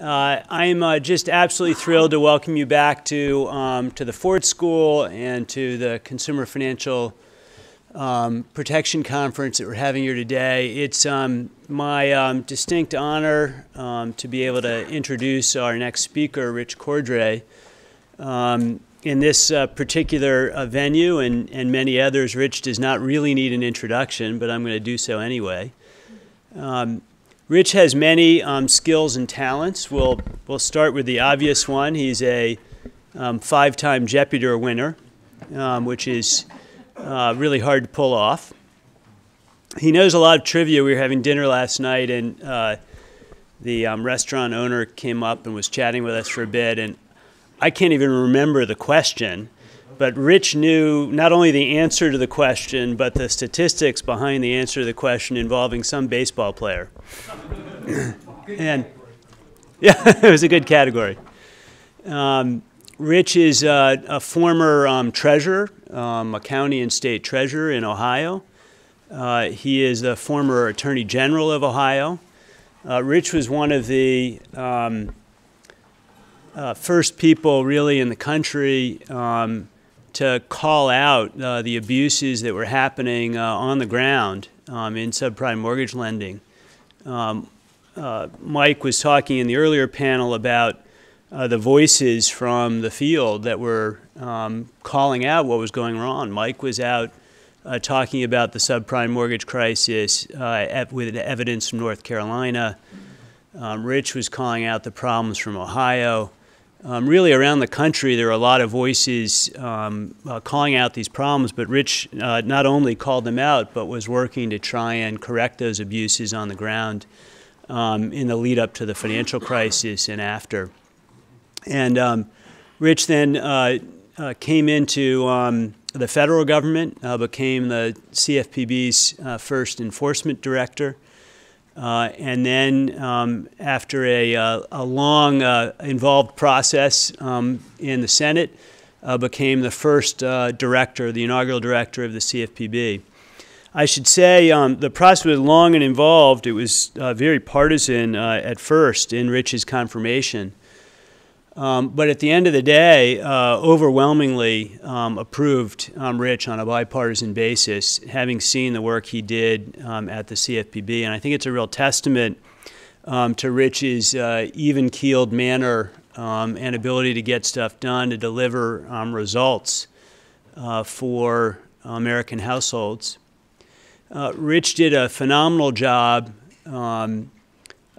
Uh, I'm uh, just absolutely thrilled to welcome you back to, um, to the Ford School and to the Consumer Financial um, Protection Conference that we're having here today. It's um, my um, distinct honor um, to be able to introduce our next speaker, Rich Cordray. Um, in this uh, particular uh, venue and, and many others, Rich does not really need an introduction, but I'm going to do so anyway. Um, Rich has many um, skills and talents. We'll, we'll start with the obvious one. He's a um, five time Jeopardy winner, um, which is uh, really hard to pull off. He knows a lot of trivia. We were having dinner last night, and uh, the um, restaurant owner came up and was chatting with us for a bit. And I can't even remember the question, but Rich knew not only the answer to the question, but the statistics behind the answer to the question involving some baseball player. and yeah, it was a good category. Um, Rich is uh, a former um, treasurer, um, a county and state treasurer in Ohio. Uh, he is the former attorney general of Ohio. Uh, Rich was one of the um, uh, first people, really, in the country um, to call out uh, the abuses that were happening uh, on the ground um, in subprime mortgage lending. Um, uh, Mike was talking in the earlier panel about the voices from the field that were um, calling out what was going wrong. Mike was out uh, talking about the subprime mortgage crisis uh, with evidence from North Carolina. Um, Rich was calling out the problems from Ohio um, really around the country, there are a lot of voices um, uh, calling out these problems, but Rich uh, not only called them out, but was working to try and correct those abuses on the ground um, in the lead up to the financial crisis and after. And um, Rich then uh, uh came into um, the federal government, uh, became the CFPB's uh, first enforcement director. Uh, and then, um, after a, uh, a long, uh, involved process um, in the Senate, uh, became the first uh, director, the inaugural director of the CFPB. I should say um, the process was long and involved. It was uh, very partisan at first in Rich's confirmation. Um, but at the end of the day, uh, overwhelmingly um, approved um, Rich on a bipartisan basis, having seen the work he did um, at the CFPB. And I think it's a real testament um, to Rich's uh, even keeled manner um, and ability to get stuff done, to deliver results uh, for American households. Uh, Rich did a phenomenal job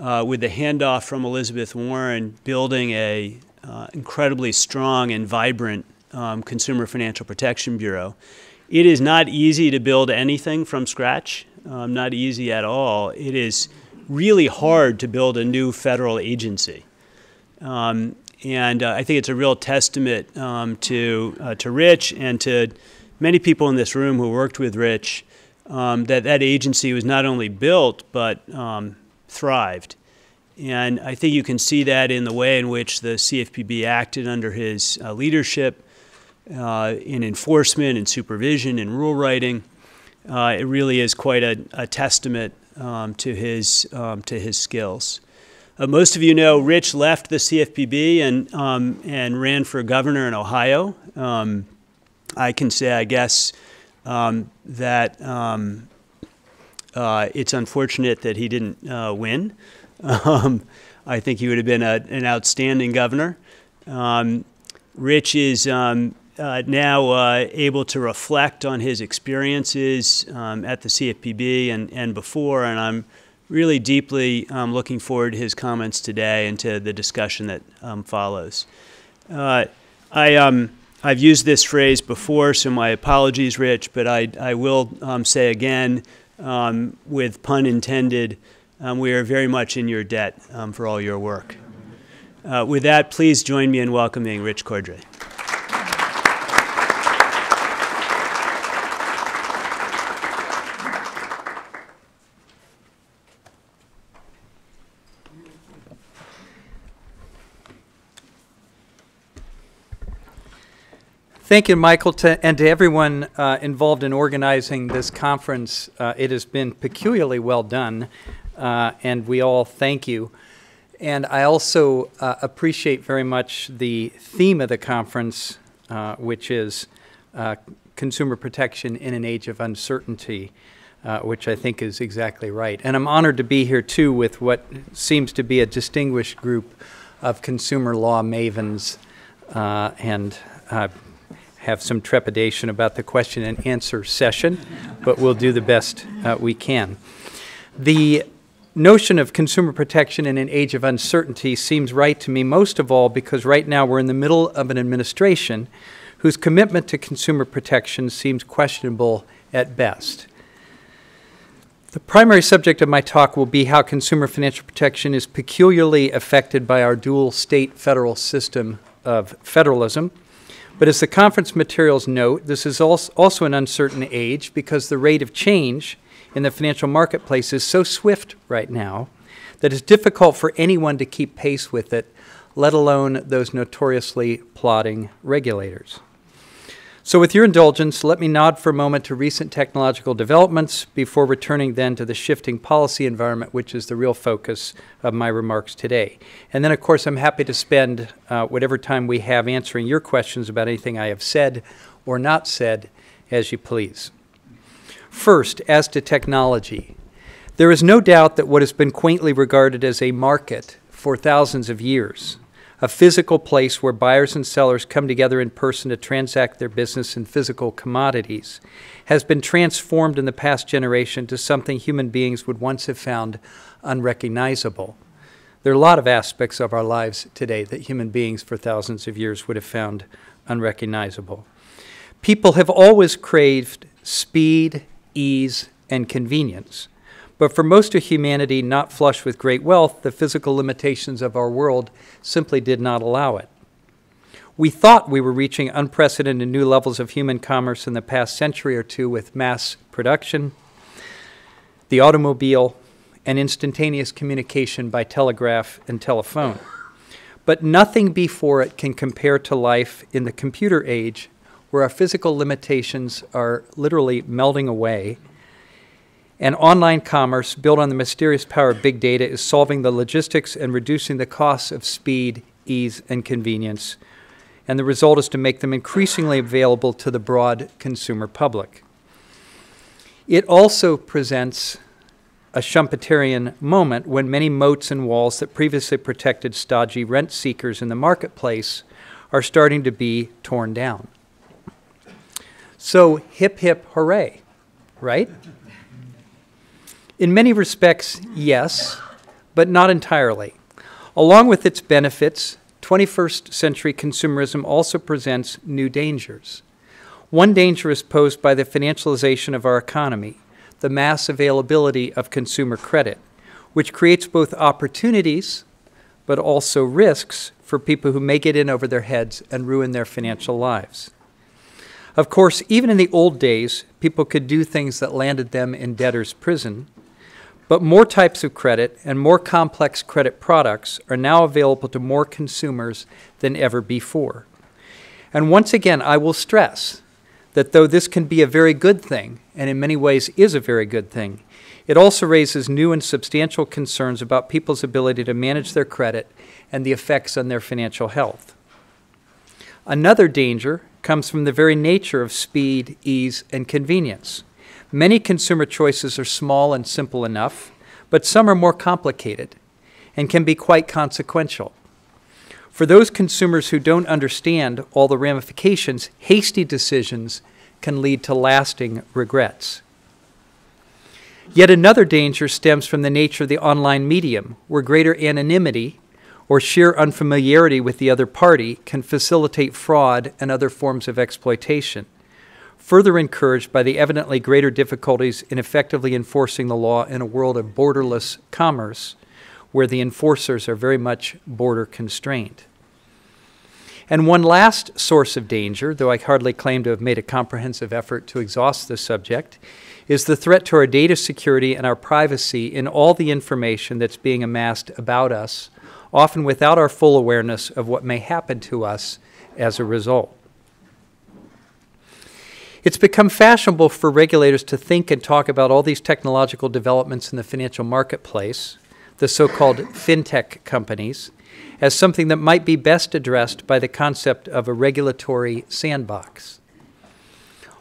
uh, with the handoff from Elizabeth Warren, building a uh, incredibly strong and vibrant um, Consumer Financial Protection Bureau. It is not easy to build anything from scratch, um, not easy at all. It is really hard to build a new federal agency. Um, and uh, I think it's a real testament um, to, uh, to Rich and to many people in this room who worked with Rich um, that that agency was not only built but um, thrived. And I think you can see that in the way in which the CFPB acted under his uh, leadership uh, in enforcement and supervision and rule writing. Uh, it really is quite a, a testament um, to, his, um, to his skills. Uh, most of you know Rich left the CFPB and, um, and ran for governor in Ohio. Um, I can say, I guess, um, that um, uh, it's unfortunate that he didn't uh, win. Um, I think he would have been a, an outstanding governor. Um, Rich is um, uh, now uh, able to reflect on his experiences um, at the CFPB and, and before, and I'm really deeply um, looking forward to his comments today and to the discussion that um, follows. Uh, I, I've used this phrase before, so my apologies, Rich, but I, I will say again, um, with pun intended, um, we are very much in your debt um, for all your work. Uh, with that, please join me in welcoming Rich Cordray. Thank you, Michael, to, and to everyone uh, involved in organizing this conference. Uh, it has been peculiarly well done, uh, and we all thank you. And I also uh, appreciate very much the theme of the conference, uh, which is uh, consumer protection in an age of uncertainty, which I think is exactly right. And I'm honored to be here too with what seems to be a distinguished group of consumer law mavens and have some trepidation about the question and answer session, but we'll do the best uh, we can. The notion of consumer protection in an age of uncertainty seems right to me, most of all because right now we're in the middle of an administration whose commitment to consumer protection seems questionable at best. The primary subject of my talk will be how consumer financial protection is peculiarly affected by our dual state federal system of federalism. But as the conference materials note, this is also an uncertain age because the rate of change in the financial marketplace is so swift right now that it's difficult for anyone to keep pace with it, let alone those notoriously plodding regulators. So, with your indulgence, let me nod for a moment to recent technological developments before returning then to the shifting policy environment, which is the real focus of my remarks today. And then, of course, I'm happy to spend uh, whatever time we have answering your questions about anything I have said or not said, as you please. First, as to technology, there is no doubt that what has been quaintly regarded as a market for thousands of years a physical place where buyers and sellers come together in person to transact their business in physical commodities, has been transformed in the past generation to something human beings would once have found unrecognizable. There are a lot of aspects of our lives today that human beings for thousands of years would have found unrecognizable. People have always craved speed, ease, and convenience. But for most of humanity not flush with great wealth, the physical limitations of our world simply did not allow it. We thought we were reaching unprecedented new levels of human commerce in the past century or two with mass production, the automobile, and instantaneous communication by telegraph and telephone. But nothing before it can compare to life in the computer age, where our physical limitations are literally melting away and online commerce, built on the mysterious power of big data, is solving the logistics and reducing the costs of speed, ease, and convenience. And the result is to make them increasingly available to the broad consumer public. It also presents a Schumpeterian moment when many moats and walls that previously protected stodgy rent seekers in the marketplace are starting to be torn down. So, hip hip hooray, right? In many respects, yes, but not entirely. Along with its benefits, 21st century consumerism also presents new dangers. One danger is posed by the financialization of our economy, the mass availability of consumer credit, which creates both opportunities but also risks for people who may get in over their heads and ruin their financial lives. Of course, even in the old days, people could do things that landed them in debtor's prison, but more types of credit and more complex credit products are now available to more consumers than ever before. And once again, I will stress that though this can be a very good thing, and in many ways is a very good thing, it also raises new and substantial concerns about people's ability to manage their credit and the effects on their financial health. Another danger comes from the very nature of speed, ease, and convenience. Many consumer choices are small and simple enough, but some are more complicated and can be quite consequential. For those consumers who don't understand all the ramifications, hasty decisions can lead to lasting regrets. Yet another danger stems from the nature of the online medium, where greater anonymity or sheer unfamiliarity with the other party can facilitate fraud and other forms of exploitation further encouraged by the evidently greater difficulties in effectively enforcing the law in a world of borderless commerce where the enforcers are very much border constrained. And one last source of danger, though I hardly claim to have made a comprehensive effort to exhaust the subject, is the threat to our data security and our privacy in all the information that's being amassed about us, often without our full awareness of what may happen to us as a result. It's become fashionable for regulators to think and talk about all these technological developments in the financial marketplace, the so called fintech companies, as something that might be best addressed by the concept of a regulatory sandbox.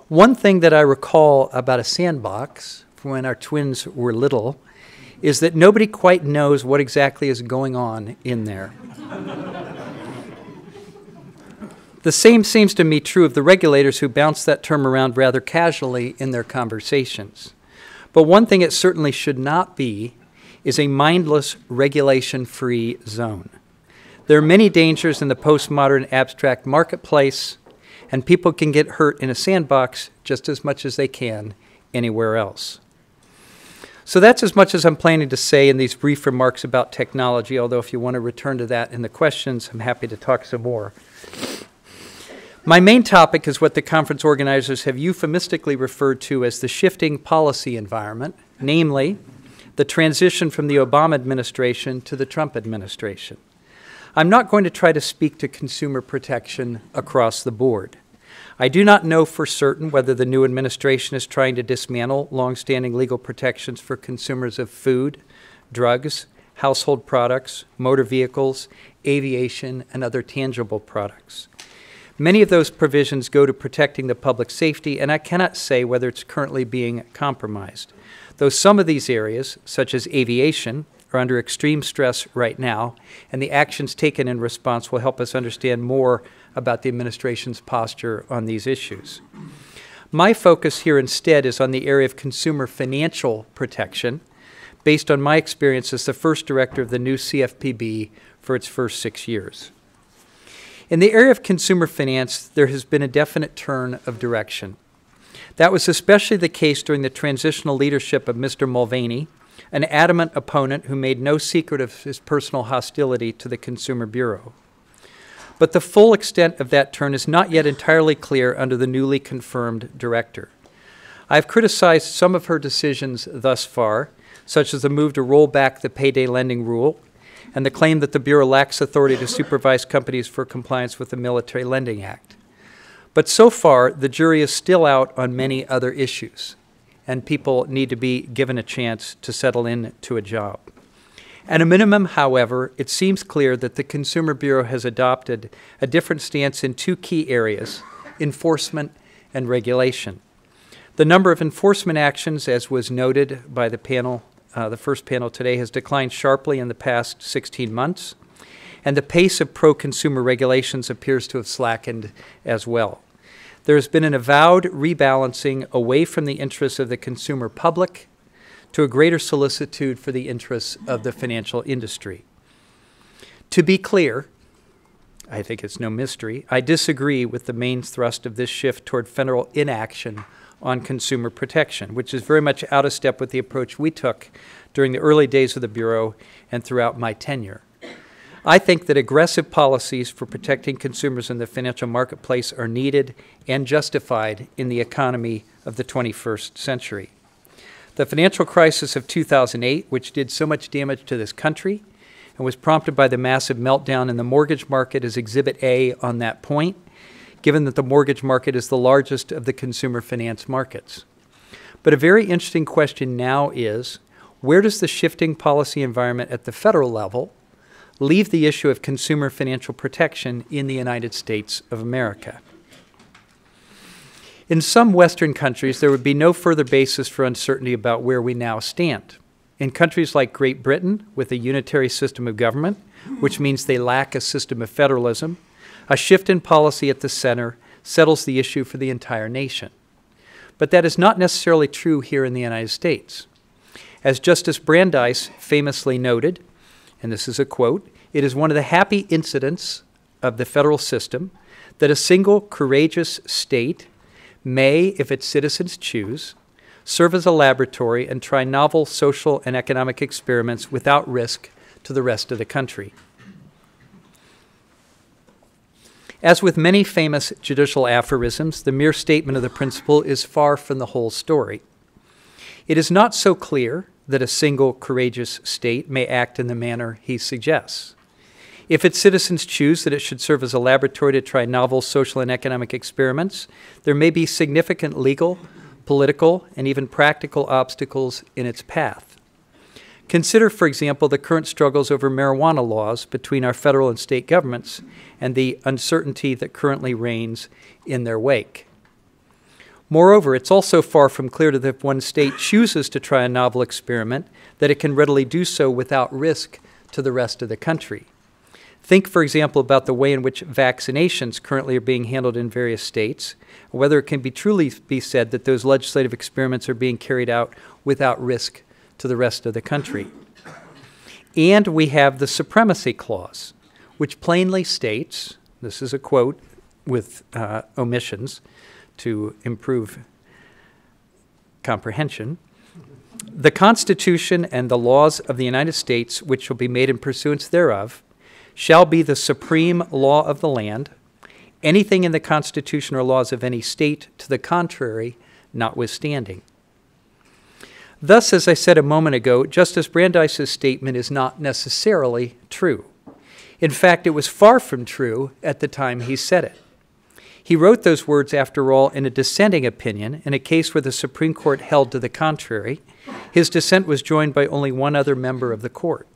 One thing that I recall about a sandbox from when our twins were little is that nobody quite knows what exactly is going on in there. The same seems to me true of the regulators who bounce that term around rather casually in their conversations. But one thing it certainly should not be is a mindless regulation free zone. There are many dangers in the postmodern abstract marketplace, and people can get hurt in a sandbox just as much as they can anywhere else. So that's as much as I'm planning to say in these brief remarks about technology, although if you want to return to that in the questions, I'm happy to talk some more. My main topic is what the conference organizers have euphemistically referred to as the shifting policy environment, namely, the transition from the Obama administration to the Trump administration. I'm not going to try to speak to consumer protection across the board. I do not know for certain whether the new administration is trying to dismantle longstanding legal protections for consumers of food, drugs, household products, motor vehicles, aviation, and other tangible products. Many of those provisions go to protecting the public safety, and I cannot say whether it's currently being compromised. Though some of these areas, such as aviation, are under extreme stress right now, and the actions taken in response will help us understand more about the administration's posture on these issues. My focus here instead is on the area of consumer financial protection, based on my experience as the first director of the new CFPB for its first six years. In the area of consumer finance, there has been a definite turn of direction. That was especially the case during the transitional leadership of Mr. Mulvaney, an adamant opponent who made no secret of his personal hostility to the Consumer Bureau. But the full extent of that turn is not yet entirely clear under the newly confirmed director. I have criticized some of her decisions thus far, such as the move to roll back the payday lending rule and the claim that the Bureau lacks authority to supervise companies for compliance with the Military Lending Act. But so far, the jury is still out on many other issues and people need to be given a chance to settle into a job. At a minimum, however, it seems clear that the Consumer Bureau has adopted a different stance in two key areas enforcement and regulation. The number of enforcement actions, as was noted by the panel, uh, the first panel today, has declined sharply in the past 16 months, and the pace of pro consumer regulations appears to have slackened as well there has been an avowed rebalancing away from the interests of the consumer public to a greater solicitude for the interests of the financial industry. To be clear, I think it's no mystery, I disagree with the main thrust of this shift toward federal inaction on consumer protection, which is very much out of step with the approach we took during the early days of the Bureau and throughout my tenure. I think that aggressive policies for protecting consumers in the financial marketplace are needed and justified in the economy of the 21st century. The financial crisis of 2008, which did so much damage to this country and was prompted by the massive meltdown in the mortgage market, is Exhibit A on that point, given that the mortgage market is the largest of the consumer finance markets. But a very interesting question now is where does the shifting policy environment at the federal level leave the issue of consumer financial protection in the United States of America. In some Western countries, there would be no further basis for uncertainty about where we now stand. In countries like Great Britain, with a unitary system of government, which means they lack a system of federalism, a shift in policy at the center settles the issue for the entire nation. But that is not necessarily true here in the United States. As Justice Brandeis famously noted, and this is a quote It is one of the happy incidents of the federal system that a single courageous state may, if its citizens choose, serve as a laboratory and try novel social and economic experiments without risk to the rest of the country. As with many famous judicial aphorisms, the mere statement of the principle is far from the whole story. It is not so clear that a single courageous state may act in the manner he suggests. If its citizens choose that it should serve as a laboratory to try novel social and economic experiments, there may be significant legal, political, and even practical obstacles in its path. Consider, for example, the current struggles over marijuana laws between our federal and state governments and the uncertainty that currently reigns in their wake. Moreover, it's also far from clear that if one state chooses to try a novel experiment, that it can readily do so without risk to the rest of the country. Think, for example, about the way in which vaccinations currently are being handled in various states, whether it can be truly be said that those legislative experiments are being carried out without risk to the rest of the country. And we have the supremacy clause, which plainly states this is a quote with uh, omissions to improve comprehension. The Constitution and the laws of the United States, which shall be made in pursuance thereof, shall be the supreme law of the land. Anything in the Constitution or laws of any state to the contrary, notwithstanding. Thus, as I said a moment ago, Justice Brandeis's statement is not necessarily true. In fact, it was far from true at the time he said it. He wrote those words, after all, in a dissenting opinion in a case where the Supreme Court held to the contrary. His dissent was joined by only one other member of the court.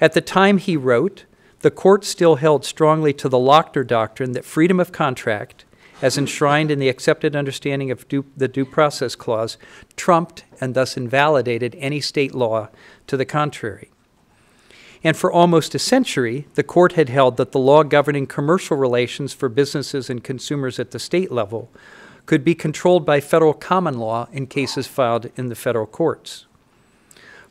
At the time he wrote, the court still held strongly to the Lochner doctrine that freedom of contract, as enshrined in the accepted understanding of due, the Due Process Clause, trumped and thus invalidated any state law to the contrary. And for almost a century, the court had held that the law governing commercial relations for businesses and consumers at the state level could be controlled by federal common law in cases filed in the federal courts.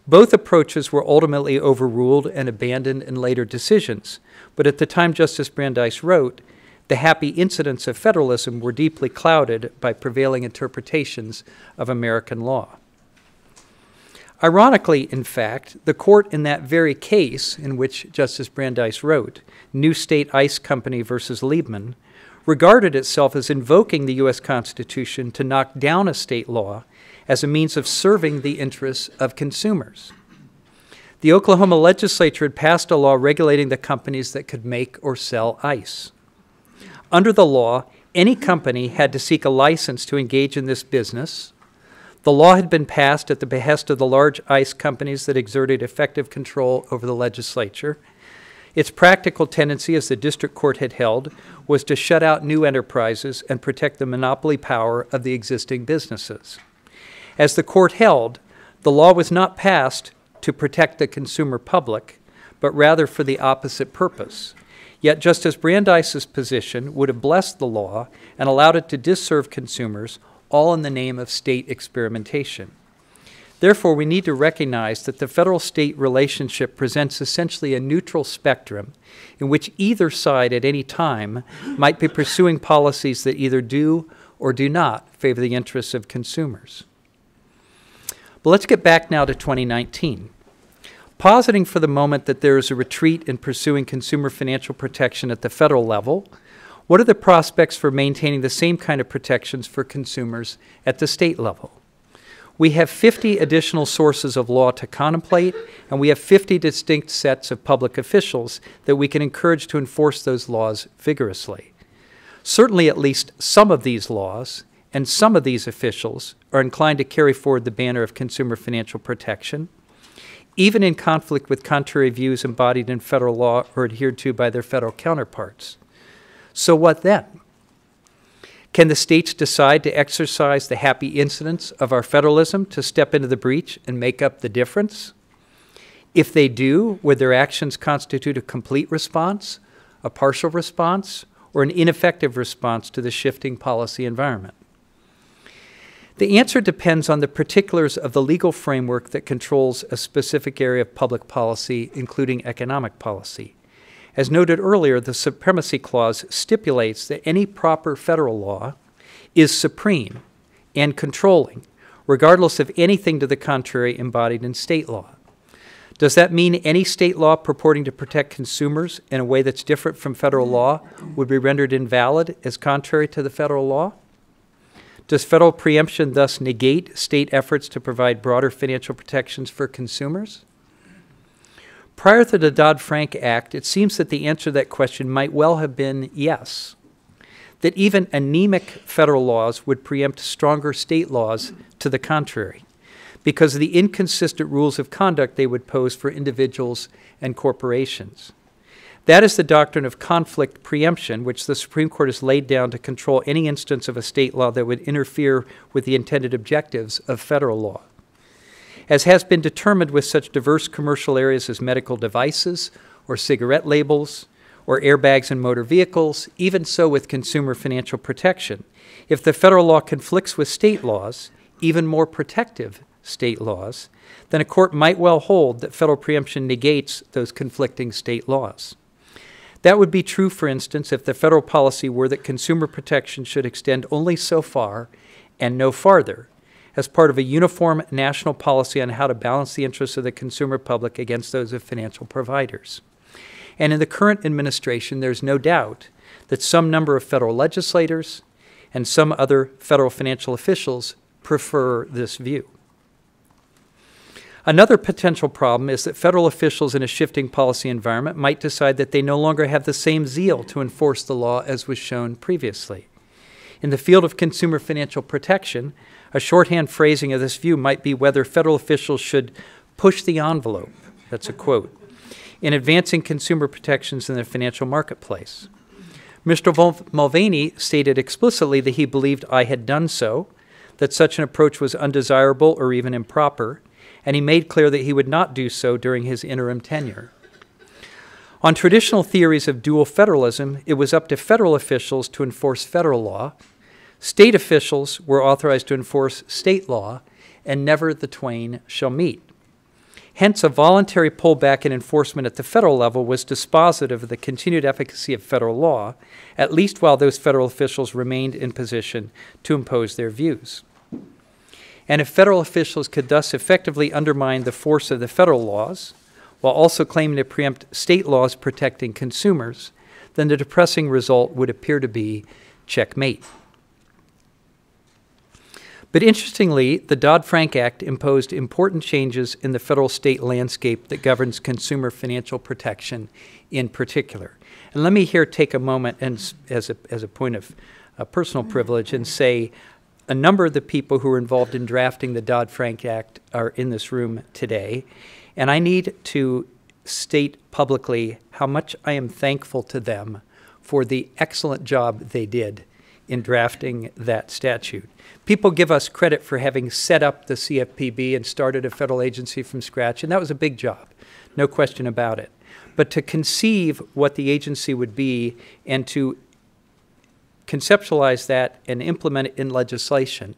Both approaches were ultimately overruled and abandoned in later decisions, but at the time Justice Brandeis wrote, the happy incidents of federalism were deeply clouded by prevailing interpretations of American law. Ironically, in fact, the court in that very case in which Justice Brandeis wrote, New State Ice Company versus Liebman, regarded itself as invoking the U.S. Constitution to knock down a state law as a means of serving the interests of consumers. The Oklahoma legislature had passed a law regulating the companies that could make or sell ice. Under the law, any company had to seek a license to engage in this business the law had been passed at the behest of the large ice companies that exerted effective control over the legislature. Its practical tendency, as the district court had held, was to shut out new enterprises and protect the monopoly power of the existing businesses. As the court held, the law was not passed to protect the consumer public, but rather for the opposite purpose. Yet Justice Brandeis's position would have blessed the law and allowed it to disserve consumers all in the name of state experimentation. Therefore, we need to recognize that the federal state relationship presents essentially a neutral spectrum in which either side at any time might be pursuing policies that either do or do not favor the interests of consumers. But let's get back now to 2019. Positing for the moment that there is a retreat in pursuing consumer financial protection at the federal level, what are the prospects for maintaining the same kind of protections for consumers at the state level? We have 50 additional sources of law to contemplate, and we have 50 distinct sets of public officials that we can encourage to enforce those laws vigorously. Certainly, at least some of these laws and some of these officials are inclined to carry forward the banner of consumer financial protection, even in conflict with contrary views embodied in federal law or adhered to by their federal counterparts. So what then? Can the states decide to exercise the happy incidents of our federalism to step into the breach and make up the difference? If they do, would their actions constitute a complete response, a partial response, or an ineffective response to the shifting policy environment? The answer depends on the particulars of the legal framework that controls a specific area of public policy, including economic policy. As noted earlier, the Supremacy Clause stipulates that any proper federal law is supreme and controlling, regardless of anything to the contrary embodied in state law. Does that mean any state law purporting to protect consumers in a way that's different from federal law would be rendered invalid as contrary to the federal law? Does federal preemption thus negate state efforts to provide broader financial protections for consumers? Prior to the Dodd Frank Act, it seems that the answer to that question might well have been yes. That even anemic federal laws would preempt stronger state laws to the contrary. because of the inconsistent rules of conduct they would pose for individuals and corporations. That is the doctrine of conflict preemption, which the Supreme Court has laid down to control any instance of a state law that would interfere with the intended objectives of federal law. As has been determined with such diverse commercial areas as medical devices or cigarette labels or airbags in motor vehicles, even so with consumer financial protection. If the federal law conflicts with state laws, even more protective state laws, then a court might well hold that federal preemption negates those conflicting state laws. That would be true, for instance, if the federal policy were that consumer protection should extend only so far and no farther, as part of a uniform national policy on how to balance the interests of the consumer public against those of financial providers. And in the current administration, there's no doubt that some number of federal legislators and some other federal financial officials prefer this view. Another potential problem is that federal officials in a shifting policy environment might decide that they no longer have the same zeal to enforce the law as was shown previously. In the field of consumer financial protection, a shorthand phrasing of this view might be whether federal officials should push the envelope, that's a quote, in advancing consumer protections in the financial marketplace. Mr. Mulvaney stated explicitly that he believed I had done so, that such an approach was undesirable or even improper, and he made clear that he would not do so during his interim tenure. On traditional theories of dual federalism, it was up to federal officials to enforce federal law. State officials were authorized to enforce state law, and never the twain shall meet. Hence, a voluntary pullback in enforcement at the federal level was dispositive of the continued efficacy of federal law, at least while those federal officials remained in position to impose their views and if federal officials could thus effectively undermine the force of the federal laws while also claiming to preempt state laws protecting consumers, then the depressing result would appear to be checkmate. But interestingly, the Dodd Frank Act imposed important changes in the federal state landscape that governs consumer financial protection in particular. And let me here take a moment and, as, a, as a point of uh, personal privilege and say a number of the people who were involved in drafting the Dodd Frank Act are in this room today. And I need to state publicly how much I am thankful to them for the excellent job they did in drafting that statute. People give us credit for having set up the CFPB and started a federal agency from scratch, and that was a big job, no question about it. But to conceive what the agency would be and to conceptualize that and implement it in legislation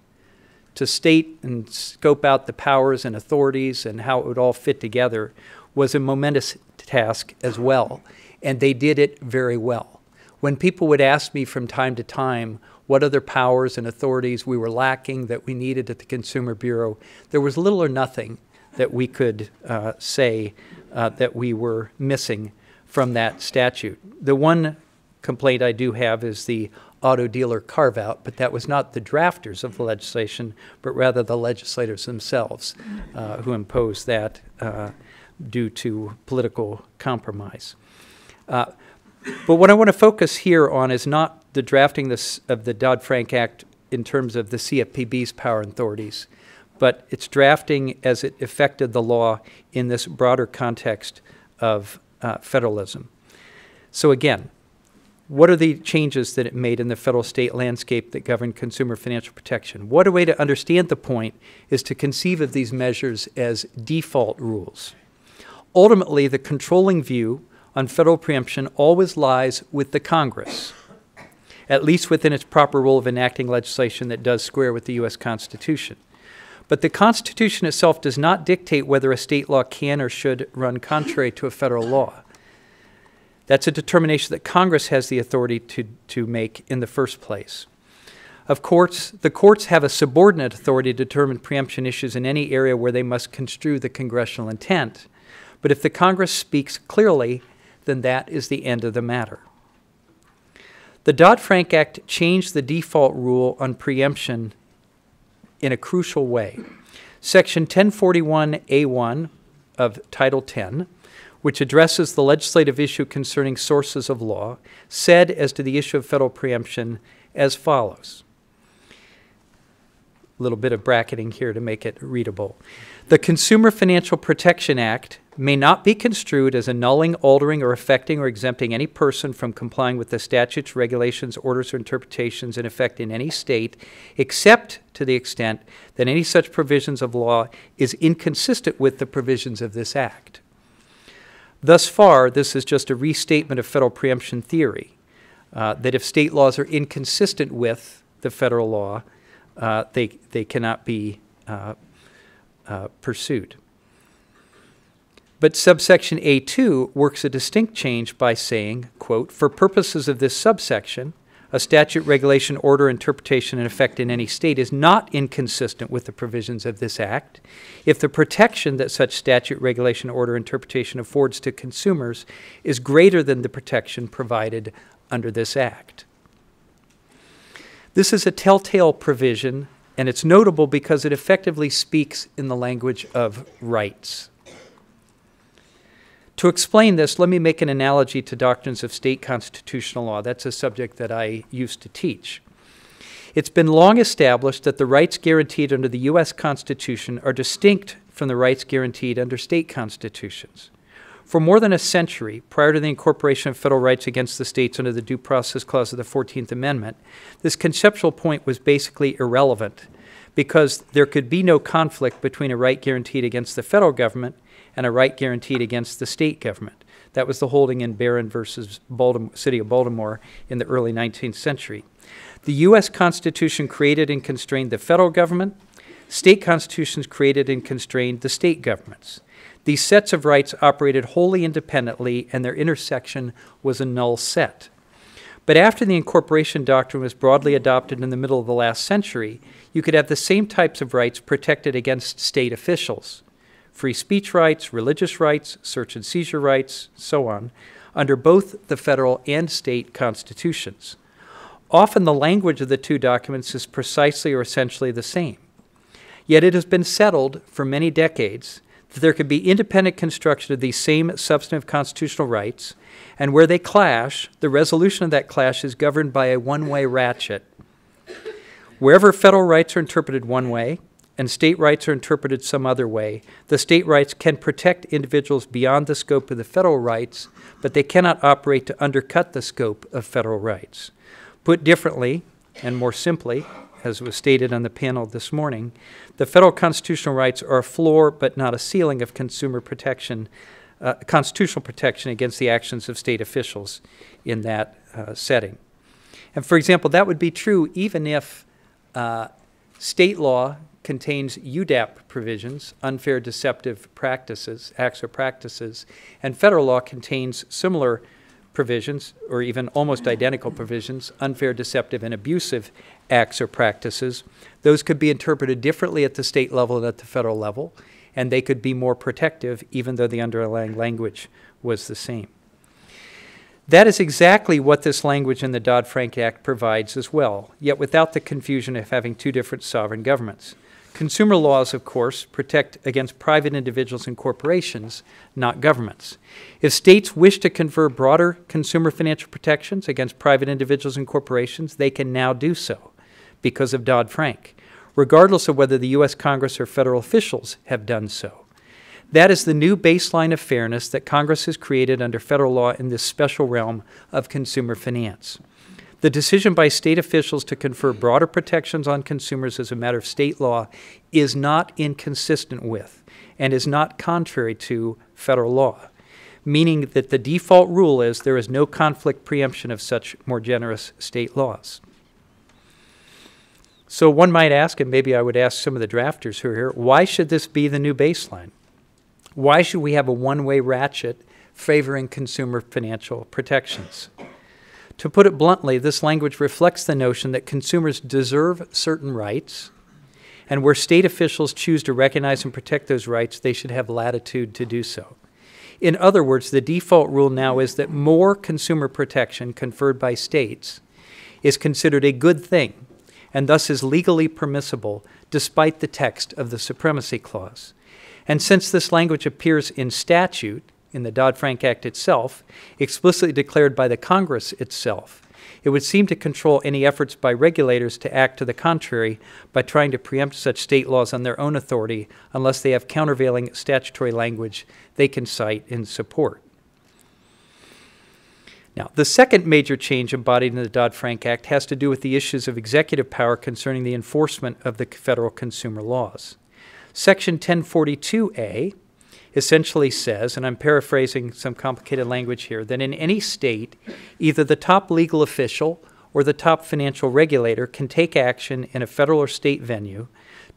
to state and scope out the powers and authorities and how it would all fit together was a momentous task as well. And they did it very well. When people would ask me from time to time what other powers and authorities we were lacking that we needed at the Consumer Bureau, there was little or nothing that we could uh, say uh, that we were missing from that statute. The one complaint I do have is the auto dealer carve out, but that was not the drafters of the legislation, but rather the legislators themselves uh, who imposed that uh, due to political compromise. Uh, but what I want to focus here on is not the drafting this, of the Dodd Frank Act in terms of the CFPB's power and authorities, but its drafting as it affected the law in this broader context of uh, federalism. So, again, what are the changes that it made in the federal state landscape that govern consumer financial protection? What a way to understand the point is to conceive of these measures as default rules. Ultimately, the controlling view on federal preemption always lies with the Congress, at least within its proper role of enacting legislation that does square with the U.S. Constitution. But the Constitution itself does not dictate whether a state law can or should run contrary to a federal law. That's a determination that Congress has the authority to, to make in the first place. Of course, the courts have a subordinate authority to determine preemption issues in any area where they must construe the congressional intent. But if the Congress speaks clearly, then that is the end of the matter. The Dodd Frank Act changed the default rule on preemption in a crucial way. Section 1041A1 of Title 10 which addresses the legislative issue concerning sources of law, said as to the issue of federal preemption as follows A little bit of bracketing here to make it readable. The Consumer Financial Protection Act may not be construed as annulling, altering, or affecting or exempting any person from complying with the statutes, regulations, orders, or interpretations in effect in any state, except to the extent that any such provisions of law is inconsistent with the provisions of this act. Thus far, this is just a restatement of federal preemption theory, uh, that if state laws are inconsistent with the federal law, uh, they, they cannot be uh, uh pursued. But subsection A2 works a distinct change by saying, quote, for purposes of this subsection, a statute, regulation, order, interpretation in effect in any state is not inconsistent with the provisions of this act if the protection that such statute, regulation, order, interpretation affords to consumers is greater than the protection provided under this act. This is a telltale provision, and it's notable because it effectively speaks in the language of rights. To explain this, let me make an analogy to doctrines of state constitutional law. That's a subject that I used to teach. It's been long established that the rights guaranteed under the U.S. Constitution are distinct from the rights guaranteed under state constitutions. For more than a century, prior to the incorporation of federal rights against the states under the Due Process Clause of the 14th Amendment, this conceptual point was basically irrelevant because there could be no conflict between a right guaranteed against the federal government and a right guaranteed against the state government. That was the holding in Barron versus Baltimore, City of Baltimore in the early 19th century. The U.S. Constitution created and constrained the federal government. State constitutions created and constrained the state governments. These sets of rights operated wholly independently, and their intersection was a null set. But after the incorporation doctrine was broadly adopted in the middle of the last century, you could have the same types of rights protected against state officials free speech rights, religious rights, search and seizure rights, so on, under both the federal and state constitutions. Often the language of the two documents is precisely or essentially the same. Yet it has been settled for many decades that there could be independent construction of these same substantive constitutional rights, and where they clash, the resolution of that clash is governed by a one way ratchet. Wherever federal rights are interpreted one way, and state rights are interpreted some other way, the state rights can protect individuals beyond the scope of the federal rights, but they cannot operate to undercut the scope of federal rights. Put differently, and more simply, as was stated on the panel this morning, the federal constitutional rights are a floor but not a ceiling of consumer protection, uh, constitutional protection against the actions of state officials in that uh, setting. And for example, that would be true even if uh, state law contains UDAP provisions, unfair deceptive practices, acts or practices, and federal law contains similar provisions, or even almost identical provisions, unfair, deceptive, and abusive acts or practices. Those could be interpreted differently at the state level and at the federal level, and they could be more protective even though the underlying language was the same. That is exactly what this language in the Dodd Frank Act provides as well, yet without the confusion of having two different sovereign governments. Consumer laws, of course, protect against private individuals and corporations, not governments. If states wish to confer broader consumer financial protections against private individuals and corporations, they can now do so because of Dodd Frank, regardless of whether the U.S. Congress or federal officials have done so. That is the new baseline of fairness that Congress has created under federal law in this special realm of consumer finance. The decision by state officials to confer broader protections on consumers as a matter of state law is not inconsistent with and is not contrary to federal law, meaning that the default rule is there is no conflict preemption of such more generous state laws. So one might ask, and maybe I would ask some of the drafters who are here, why should this be the new baseline? Why should we have a one way ratchet favoring consumer financial protections? To put it bluntly, this language reflects the notion that consumers deserve certain rights, and where state officials choose to recognize and protect those rights, they should have latitude to do so. In other words, the default rule now is that more consumer protection conferred by states is considered a good thing and thus is legally permissible despite the text of the Supremacy Clause. And since this language appears in statute in the Dodd Frank Act itself, explicitly declared by the Congress itself, it would seem to control any efforts by regulators to act to the contrary by trying to preempt such state laws on their own authority unless they have countervailing statutory language they can cite in support. Now, the second major change embodied in the Dodd Frank Act has to do with the issues of executive power concerning the enforcement of the federal consumer laws. Section 1042A essentially says, and I'm paraphrasing some complicated language here, that in any state, either the top legal official or the top financial regulator can take action in a federal or state venue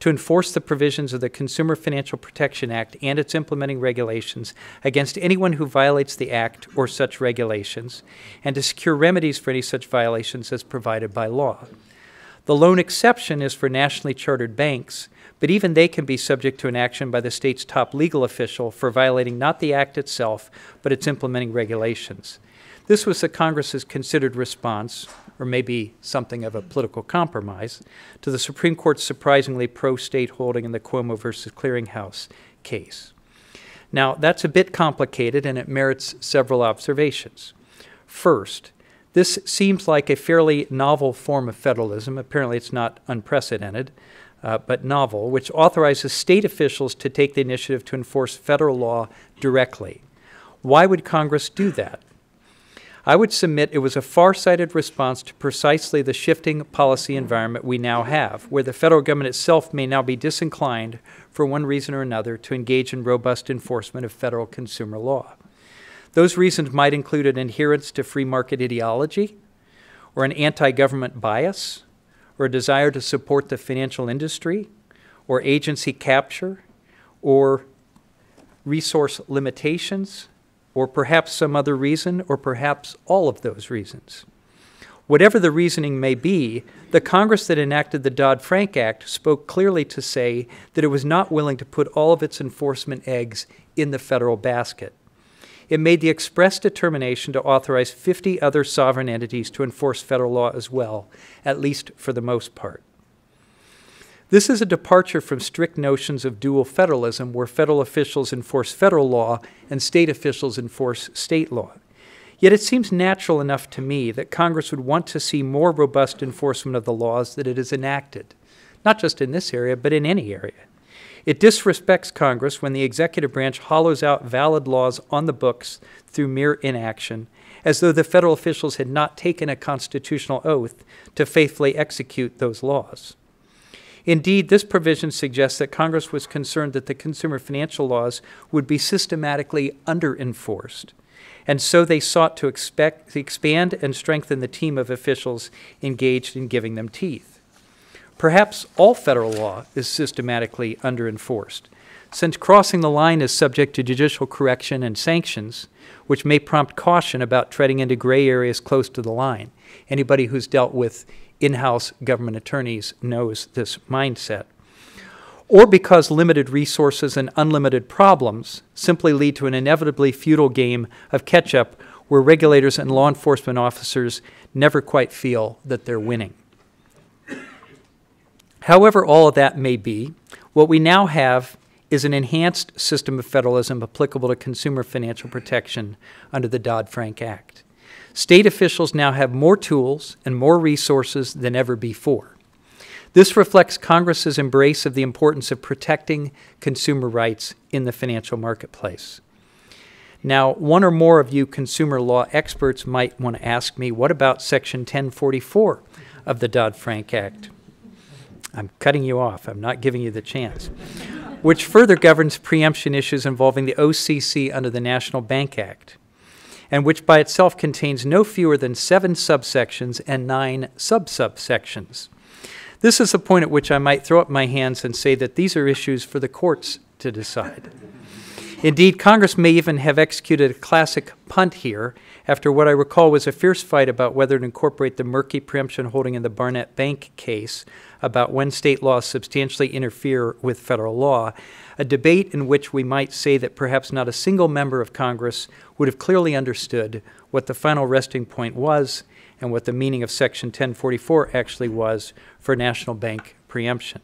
to enforce the provisions of the Consumer Financial Protection Act and its implementing regulations against anyone who violates the Act or such regulations, and to secure remedies for any such violations as provided by law. The lone exception is for nationally chartered banks, but even they can be subject to an action by the state's top legal official for violating not the act itself, but its implementing regulations. This was the Congress's considered response, or maybe something of a political compromise, to the Supreme Court's surprisingly pro state holding in the Cuomo versus Clearinghouse case. Now, that's a bit complicated and it merits several observations. First, this seems like a fairly novel form of federalism. Apparently, it's not unprecedented uh, but novel, which authorizes state officials to take the initiative to enforce federal law directly. Why would Congress do that? I would submit it was a far-sighted response to precisely the shifting policy environment we now have, where the federal government itself may now be disinclined, for one reason or another, to engage in robust enforcement of federal consumer law. Those reasons might include an adherence to free market ideology, or an anti government bias, or a desire to support the financial industry or agency capture or resource limitations or perhaps some other reason or perhaps all of those reasons. Whatever the reasoning may be, the Congress that enacted the Dodd Frank Act spoke clearly to say that it was not willing to put all of its enforcement eggs in the federal basket it made the express determination to authorize 50 other sovereign entities to enforce federal law as well, at least for the most part. This is a departure from strict notions of dual federalism, where federal officials enforce federal law and state officials enforce state law. Yet it seems natural enough to me that Congress would want to see more robust enforcement of the laws that it has enacted, not just in this area, but in any area. It disrespects Congress when the executive branch hollows out valid laws on the books through mere inaction, as though the federal officials had not taken a constitutional oath to faithfully execute those laws. Indeed, this provision suggests that Congress was concerned that the consumer financial laws would be systematically under-enforced, and so they sought to expect, expand and strengthen the team of officials engaged in giving them teeth. Perhaps all federal law is systematically underenforced, since crossing the line is subject to judicial correction and sanctions, which may prompt caution about treading into gray areas close to the line. Anybody who's dealt with in house government attorneys knows this mindset. Or because limited resources and unlimited problems simply lead to an inevitably futile game of catch up where regulators and law enforcement officers never quite feel that they're winning. However, all of that may be, what we now have is an enhanced system of federalism applicable to consumer financial protection under the Dodd Frank Act. State officials now have more tools and more resources than ever before. This reflects Congress's embrace of the importance of protecting consumer rights in the financial marketplace. Now, one or more of you consumer law experts might want to ask me, what about Section 1044 of the Dodd Frank Act? I'm cutting you off. I'm not giving you the chance. Which further governs preemption issues involving the OCC under the National Bank Act, and which by itself contains no fewer than seven subsections and nine sub-subsections. This is the point at which I might throw up my hands and say that these are issues for the courts to decide. Indeed, Congress may even have executed a classic punt here after what I recall was a fierce fight about whether to incorporate the murky preemption holding in the Barnett Bank case about when state laws substantially interfere with federal law, a debate in which we might say that perhaps not a single member of Congress would have clearly understood what the final resting point was and what the meaning of Section 1044 actually was for national bank preemption.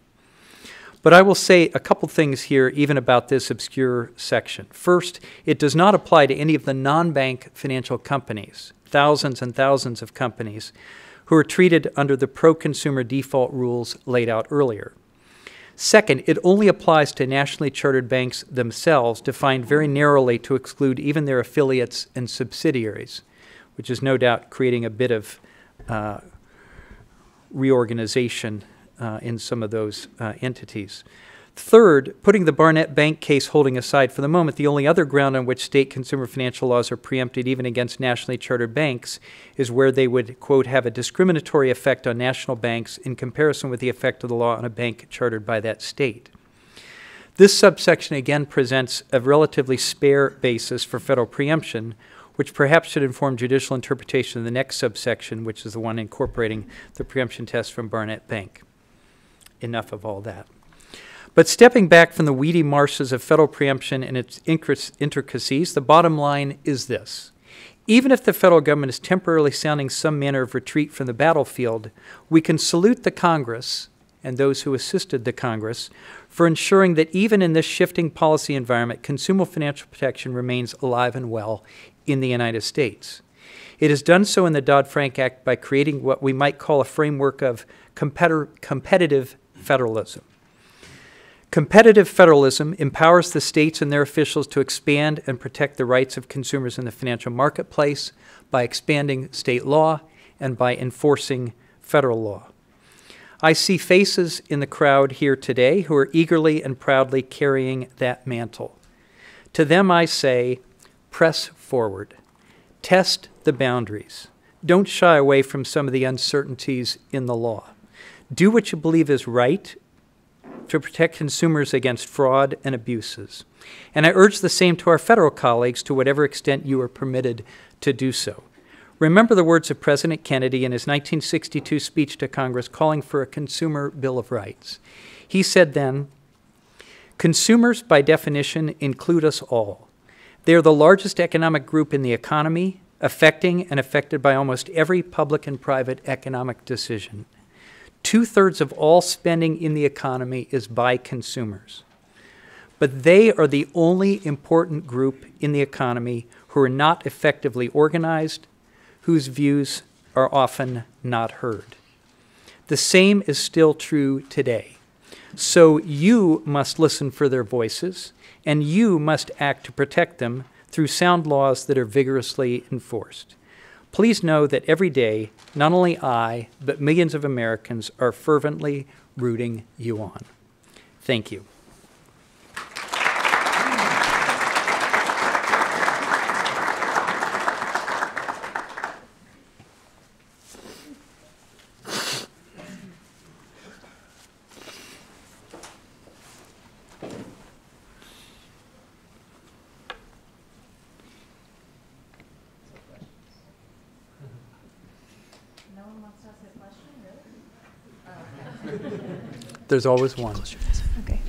But I will say a couple things here, even about this obscure section. First, it does not apply to any of the non bank financial companies, thousands and thousands of companies, who are treated under the pro consumer default rules laid out earlier. Second, it only applies to nationally chartered banks themselves, defined very narrowly to exclude even their affiliates and subsidiaries, which is no doubt creating a bit of uh, reorganization in some of those uh, entities. Third, putting the Barnett Bank case holding aside for the moment, the only other ground on which state consumer financial laws are preempted, even against nationally chartered banks, is where they would, quote, have a discriminatory effect on national banks in comparison with the effect of the law on a bank chartered by that state. This subsection again presents a relatively spare basis for federal preemption, which perhaps should inform judicial interpretation of the next subsection, which is the one incorporating the preemption test from Barnett Bank. Enough of all that. But stepping back from the weedy marshes of federal preemption and its intricacies, the bottom line is this. Even if the federal government is temporarily sounding some manner of retreat from the battlefield, we can salute the Congress and those who assisted the Congress for ensuring that even in this shifting policy environment, consumer financial protection remains alive and well in the United States. It has done so in the Dodd Frank Act by creating what we might call a framework of competitive federalism. Competitive federalism empowers the states and their officials to expand and protect the rights of consumers in the financial marketplace by expanding state law and by enforcing federal law. I see faces in the crowd here today who are eagerly and proudly carrying that mantle. To them, I say, press forward, test the boundaries. Don't shy away from some of the uncertainties in the law. Do what you believe is right to protect consumers against fraud and abuses. And I urge the same to our federal colleagues to whatever extent you are permitted to do so. Remember the words of President Kennedy in his 1962 speech to Congress calling for a Consumer Bill of Rights. He said then, Consumers, by definition, include us all. They are the largest economic group in the economy, affecting and affected by almost every public and private economic decision. Two thirds of all spending in the economy is by consumers. But they are the only important group in the economy who are not effectively organized, whose views are often not heard. The same is still true today. So you must listen for their voices, and you must act to protect them through sound laws that are vigorously enforced. Please know that every day, not only I, but millions of Americans are fervently rooting you on. Thank you. There's always one. Okay.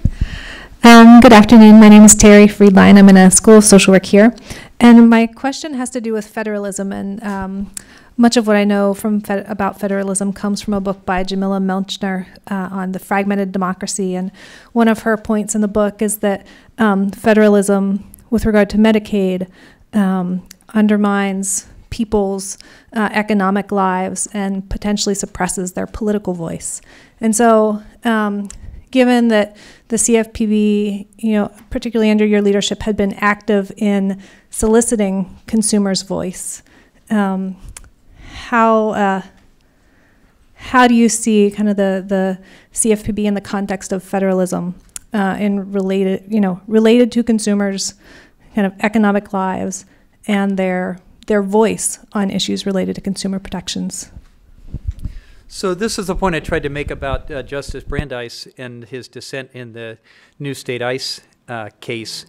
Um, good afternoon. My name is Terry Friedline. I'm in a school of social work here. And my question has to do with federalism. And um, much of what I know from about federalism comes from a book by Jamila Michener uh, on the fragmented democracy. And one of her points in the book is that um, federalism, with regard to Medicaid, um, undermines people's uh, economic lives and potentially suppresses their political voice. And so, um, given that the CFPB, you know, particularly under your leadership, had been active in soliciting consumers' voice, um, how uh, how do you see kind of the the CFPB in the context of federalism uh, in related, you know, related to consumers' kind of economic lives and their their voice on issues related to consumer protections. So this is the point I tried to make about uh, Justice Brandeis and his dissent in the New State ICE uh, case,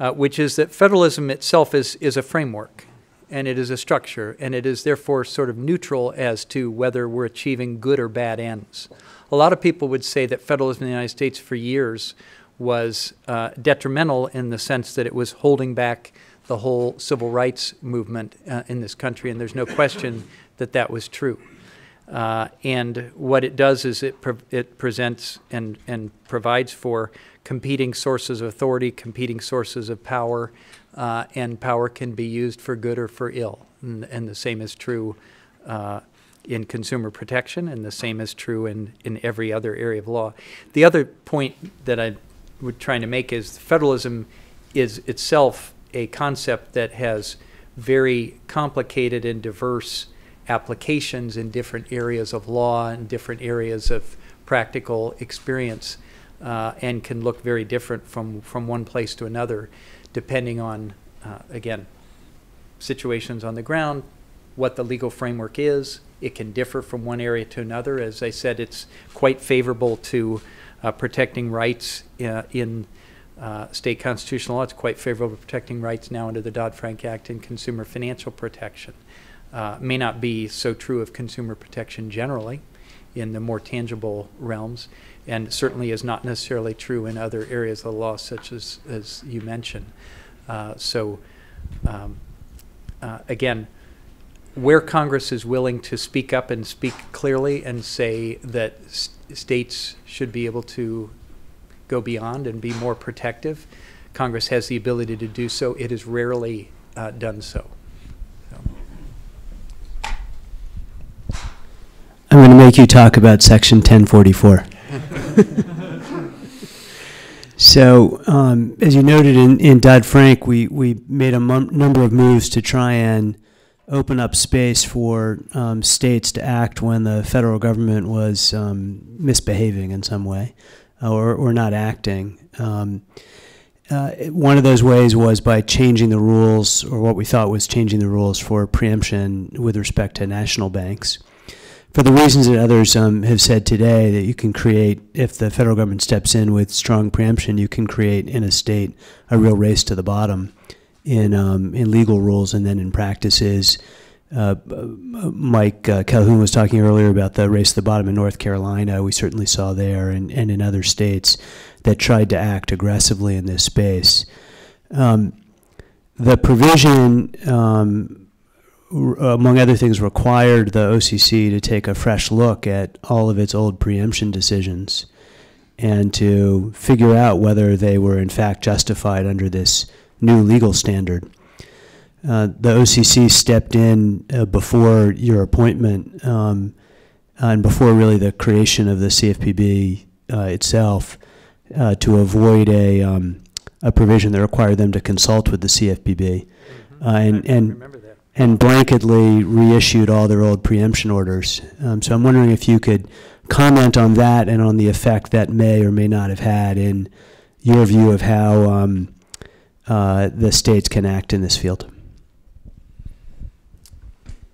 uh, which is that federalism itself is, is a framework and it is a structure and it is therefore sort of neutral as to whether we're achieving good or bad ends. A lot of people would say that federalism in the United States for years was uh, detrimental in the sense that it was holding back the whole civil rights movement uh, in this country, and there's no question that that was true. Uh, and what it does is it, pre- it presents and, and provides for competing sources of authority, competing sources of power, uh, and power can be used for good or for ill. And, and the same is true uh, in consumer protection, and the same is true in, in every other area of law. The other point that I was trying to make is federalism is itself a concept that has very complicated and diverse applications in different areas of law and different areas of practical experience uh, and can look very different from, from one place to another depending on, uh, again, situations on the ground, what the legal framework is. It can differ from one area to another. As I said, it's quite favorable to uh, protecting rights uh, in uh, state constitutional law. It's quite favorable to protecting rights now under the Dodd-Frank Act in consumer financial protection. Uh, may not be so true of consumer protection generally in the more tangible realms, and certainly is not necessarily true in other areas of the law, such as, as you mentioned. Uh, so, um, uh, again, where Congress is willing to speak up and speak clearly and say that states should be able to go beyond and be more protective, Congress has the ability to do so. It has rarely uh, done. So, I'm going to make you talk about Section 1044. So, um, as you noted in, in Dodd-Frank, we, we made a number of moves to try and open up space for um, states to act when the federal government was um, misbehaving in some way or, or not acting. Um, uh, one of those ways was by changing the rules, or what we thought was changing the rules for preemption with respect to national banks for the reasons that others um, have said today, that you can create, if the federal government steps in with strong preemption, you can create in a state a real race to the bottom in um, in legal rules and then in practices. Uh, Mike uh, Calhoun was talking earlier about the race to the bottom in North Carolina. We certainly saw there and, and in other states that tried to act aggressively in this space. Um, the provision um, among other things, required the OCC to take a fresh look at all of its old preemption decisions and to figure out whether they were in fact justified under this new legal standard. Uh, the OCC stepped in uh, before your appointment um, and before really the creation of the CFPB uh, itself uh, to avoid a, um, a provision that required them to consult with the CFPB. Uh, and, and. And blanketly reissued all their old preemption orders. Um, so I'm wondering if you could comment on that and on the effect that may or may not have had in your view of how um, uh, the states can act in this field.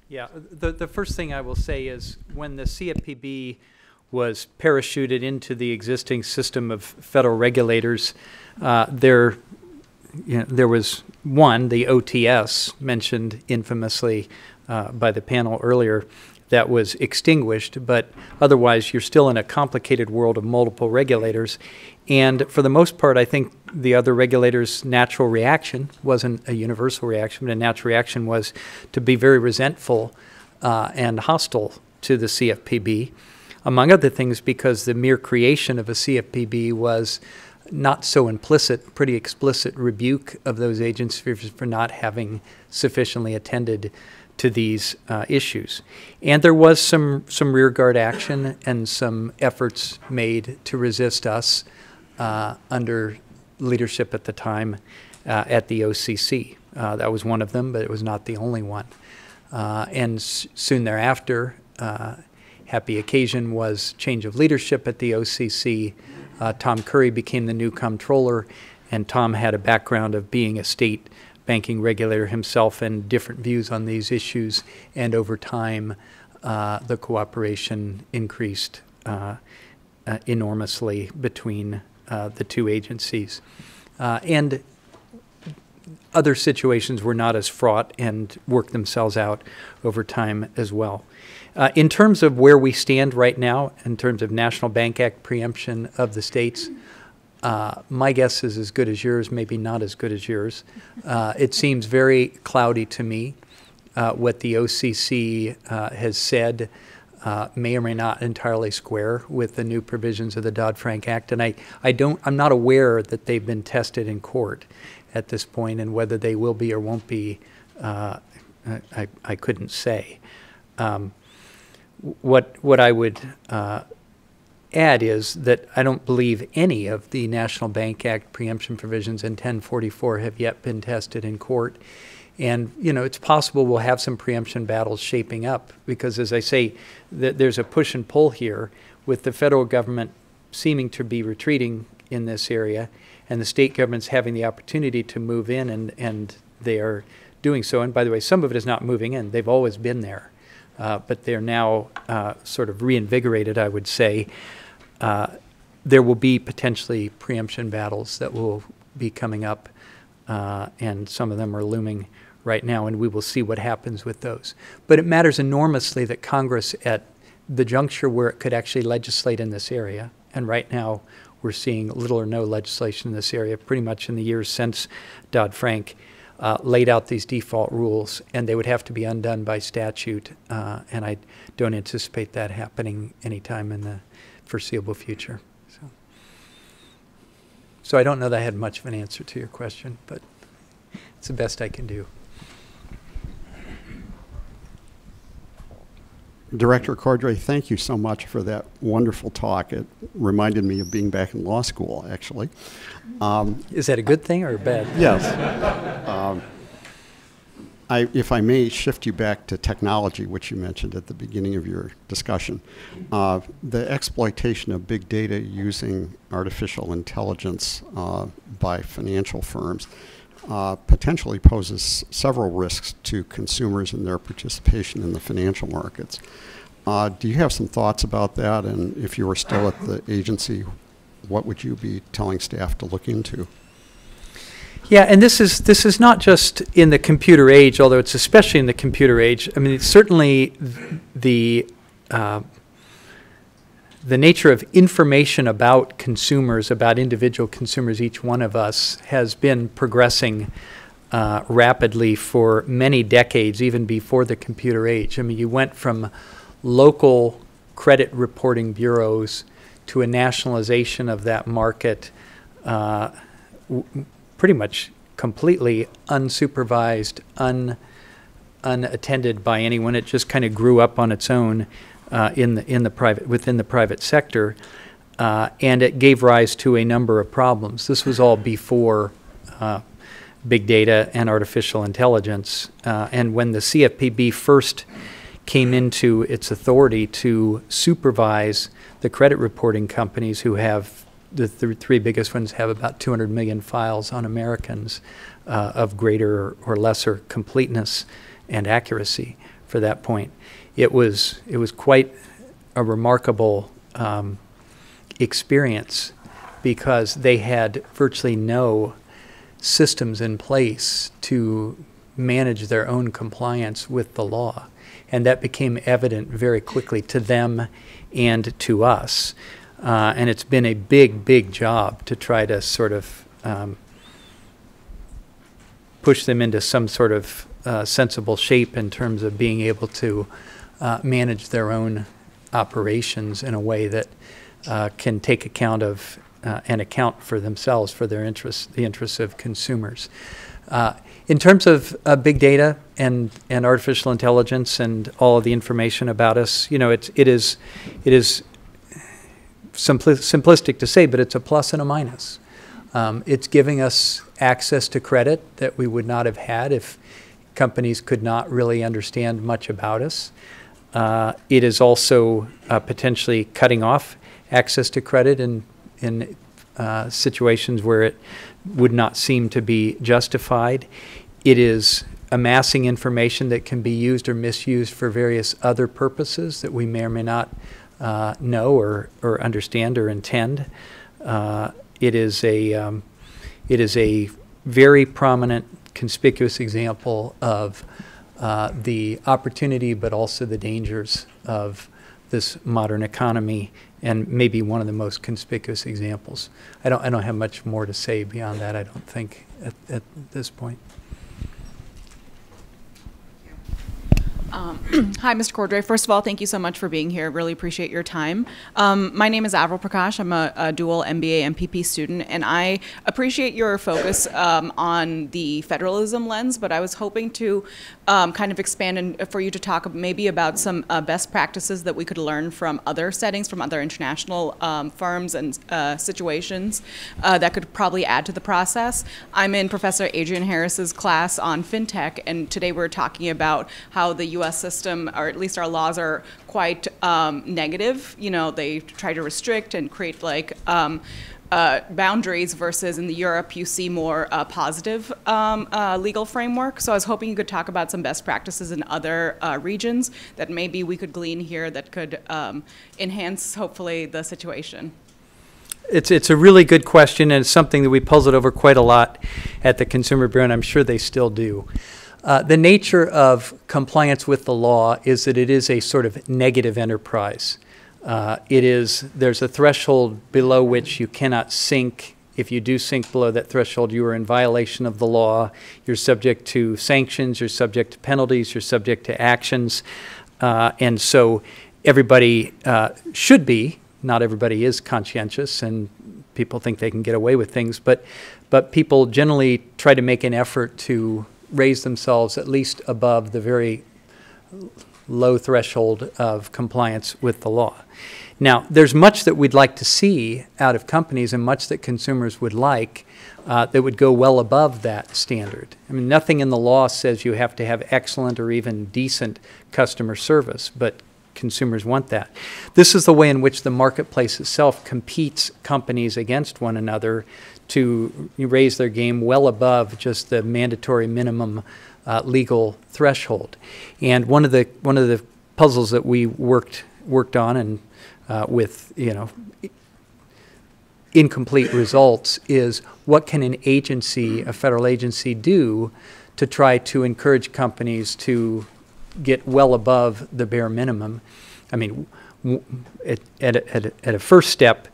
Yeah, the, the first thing I will say is when the CFPB was parachuted into the existing system of federal regulators, uh, there, you know, there was one, the OTS, mentioned infamously uh, by the panel earlier, that was extinguished, but otherwise you're still in a complicated world of multiple regulators. And for the most part, I think the other regulators' natural reaction wasn't a universal reaction, but a natural reaction was to be very resentful uh, and hostile to the CFPB, among other things because the mere creation of a CFPB was not so implicit, pretty explicit rebuke of those agencies for not having sufficiently attended to these uh, issues. And there was some, some rearguard action and some efforts made to resist us uh, under leadership at the time uh, at the OCC. Uh, that was one of them, but it was not the only one. Uh, and soon thereafter, uh, happy occasion was change of leadership at the OCC. Uh, Tom Curry became the new comptroller, and Tom had a background of being a state banking regulator himself and different views on these issues. And over time, uh, the cooperation increased uh, uh, enormously between uh, the two agencies. Uh, and other situations were not as fraught and worked themselves out over time as well. Uh, in terms of where we stand right now, in terms of National Bank Act preemption of the states, uh, my guess is as good as yours, maybe not as good as yours. Uh, it seems very cloudy to me uh, what the OCC uh, has said uh, may or may not entirely square with the new provisions of the Dodd-Frank Act. And I, I don't, I'm not aware that they've been tested in court at this point, and whether they will be or won't be, I, I couldn't say. Um, what, what I would uh, add is that I don't believe any of the National Bank Act preemption provisions in 1044 have yet been tested in court. And, you know, it's possible we'll have some preemption battles shaping up because, as I say, th there's a push and pull here with the federal government seeming to be retreating in this area and the state governments having the opportunity to move in and, and they are doing so. And by the way, some of it is not moving in. They've always been there. Uh, but they're now uh, sort of reinvigorated, I would say. Uh, there will be potentially preemption battles that will be coming up, and some of them are looming right now, and we will see what happens with those. But it matters enormously that Congress, at the juncture where it could actually legislate in this area, and right now we're seeing little or no legislation in this area pretty much in the years since Dodd Frank, uh, laid out these default rules, and they would have to be undone by statute, uh, and I don't anticipate that happening anytime in the foreseeable future. So. so I don't know that I had much of an answer to your question, but it's the best I can do. Director Cordray, thank you so much for that wonderful talk. It reminded me of being back in law school, actually. Um, Is that a good thing or bad? yes. Um, I, if I may shift you back to technology, which you mentioned at the beginning of your discussion, uh, the exploitation of big data using artificial intelligence uh, by financial firms uh, potentially poses several risks to consumers and their participation in the financial markets. Uh, do you have some thoughts about that? And if you were still at the agency, what would you be telling staff to look into? Yeah, and this is this is not just in the computer age, although it's especially in the computer age. I mean, it's certainly the uh, the nature of information about consumers, about individual consumers, each one of us, has been progressing uh, rapidly for many decades, even before the computer age. I mean, you went from local credit reporting bureaus to a nationalization of that market, uh, pretty much completely unsupervised, un, unattended by anyone. It just kind of grew up on its own uh, in the in the private within the private sector, uh, and it gave rise to a number of problems. This was all before uh, big data and artificial intelligence, uh, and when the CFPB first came into its authority to supervise the credit reporting companies who have the th three biggest ones have about 200 million files on Americans uh, of greater or lesser completeness and accuracy for that point it was it was quite a remarkable um, experience because they had virtually no systems in place to manage their own compliance with the law. And that became evident very quickly to them and to us. Uh, and it's been a big, big job to try to sort of um, push them into some sort of uh, sensible shape in terms of being able to uh, manage their own operations in a way that uh, can take account of uh, and account for themselves for their interests, the interests of consumers. Uh, in terms of uh, big data and, and artificial intelligence and all of the information about us, you know, it's, it is, it is simpli simplistic to say, but it's a plus and a minus. Um, it's giving us access to credit that we would not have had if companies could not really understand much about us. Uh, it is also uh, potentially cutting off access to credit in, in uh, situations where it would not seem to be justified. It is amassing information that can be used or misused for various other purposes that we may or may not uh, know or, or understand or intend. Uh, it is a um, it is a very prominent, conspicuous example of uh, the opportunity, but also the dangers of this modern economy, and maybe one of the most conspicuous examples. I don't, I don't have much more to say beyond that, I don't think, at, at this point. Um, Hi, Mr. Cordray. First of all, thank you so much for being here. Really appreciate your time. Um, my name is Avril Prakash. I'm a, a dual MBA MPP student, and I appreciate your focus um, on the federalism lens. But I was hoping to um, kind of expand and for you to talk maybe about some uh, best practices that we could learn from other settings, from other international um, firms and uh, situations uh, that could probably add to the process. I'm in Professor Adrienne Harris's class on fintech, and today we're talking about how the U.S. system, or at least our laws, are quite um, negative. You know, they try to restrict and create like um, uh, boundaries versus in the Europe you see more uh, positive um, uh, legal framework. So I was hoping you could talk about some best practices in other uh, regions that maybe we could glean here that could um, enhance hopefully the situation. It's, it's a really good question, and it's something that we puzzled over quite a lot at the Consumer Bureau, and I'm sure they still do. Uh, the nature of compliance with the law is that it is a sort of negative enterprise. Uh, it is, there's a threshold below which you cannot sink. If you do sink below that threshold, you are in violation of the law. You're subject to sanctions, you're subject to penalties, you're subject to actions. Uh, and so everybody uh, should be, not everybody is conscientious, and people think they can get away with things, but, but people generally try to make an effort to raise themselves at least above the very low threshold of compliance with the law. Now, there's much that we'd like to see out of companies and much that consumers would like uh, that would go well above that standard. I mean, nothing in the law says you have to have excellent or even decent customer service, but consumers want that. This is the way in which the marketplace itself competes companies against one another to raise their game well above just the mandatory minimum uh, legal threshold. And one of the one of the puzzles that we worked worked on and uh, with you know incomplete results is what can an agency, a federal agency, do to try to encourage companies to get well above the bare minimum. I mean, at, at, at, at a first step,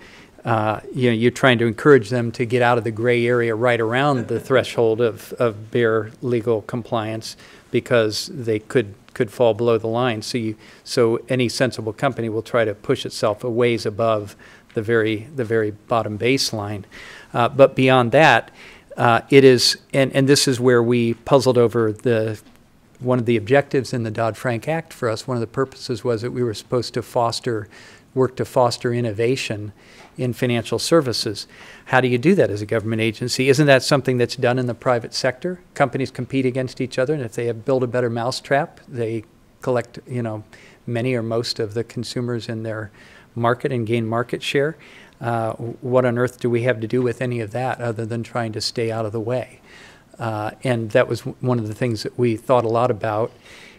uh, you know, you're trying to encourage them to get out of the gray area right around the threshold of, of bare legal compliance because they could could fall below the line. So you, so any sensible company will try to push itself a ways above the very the very bottom baseline. Uh, but beyond that, uh, it is, and, and this is where we puzzled over the one of the objectives in the Dodd-Frank Act for us. One of the purposes was that we were supposed to foster, work to foster innovation in financial services. How do you do that as a government agency? Isn't that something that's done in the private sector? Companies compete against each other, and if they have build a better mousetrap, they collect, you know, many or most of the consumers in their market and gain market share. Uh, what on earth do we have to do with any of that other than trying to stay out of the way? Uh, and that was one of the things that we thought a lot about.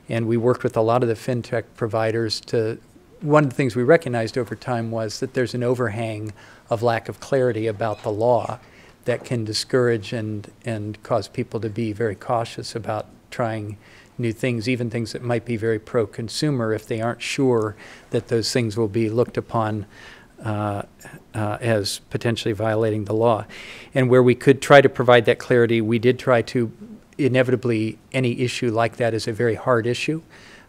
And we worked with a lot of the fintech providers to one of the things we recognized over time was that there's an overhang of lack of clarity about the law that can discourage and, and cause people to be very cautious about trying new things, even things that might be very pro consumer, if they aren't sure that those things will be looked upon uh, uh, as potentially violating the law. And where we could try to provide that clarity, we did try to. Inevitably, any issue like that is a very hard issue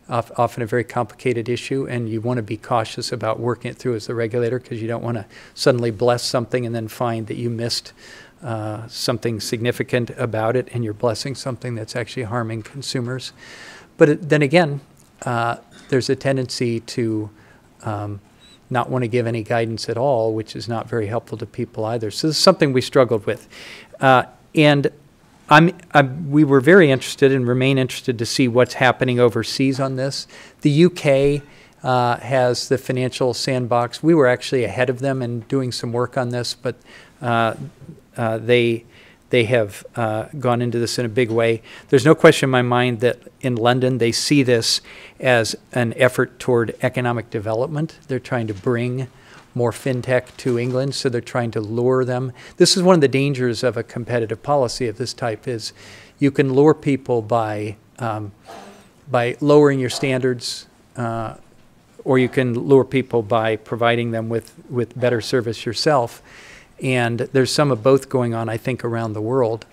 often a very complicated issue, and you want to be cautious about working it through as the regulator because you don't want to suddenly bless something and then find that you missed uh, something significant about it and you're blessing something that's actually harming consumers. But it, then again, uh, there's a tendency to um, not want to give any guidance at all, which is not very helpful to people either. So this is something we struggled with. Uh, and I'm, I'm, we were very interested and remain interested to see what's happening overseas on this. The UK uh, has the financial sandbox. We were actually ahead of them in doing some work on this, but uh, uh, they they have uh, gone into this in a big way. There's no question in my mind that in London they see this as an effort toward economic development. They're trying to bring more fintech to England, so they're trying to lure them. This is one of the dangers of a competitive policy of this type is you can lure people by, um, by lowering your standards, uh, or you can lure people by providing them with, with better service yourself. And there's some of both going on, I think, around the world.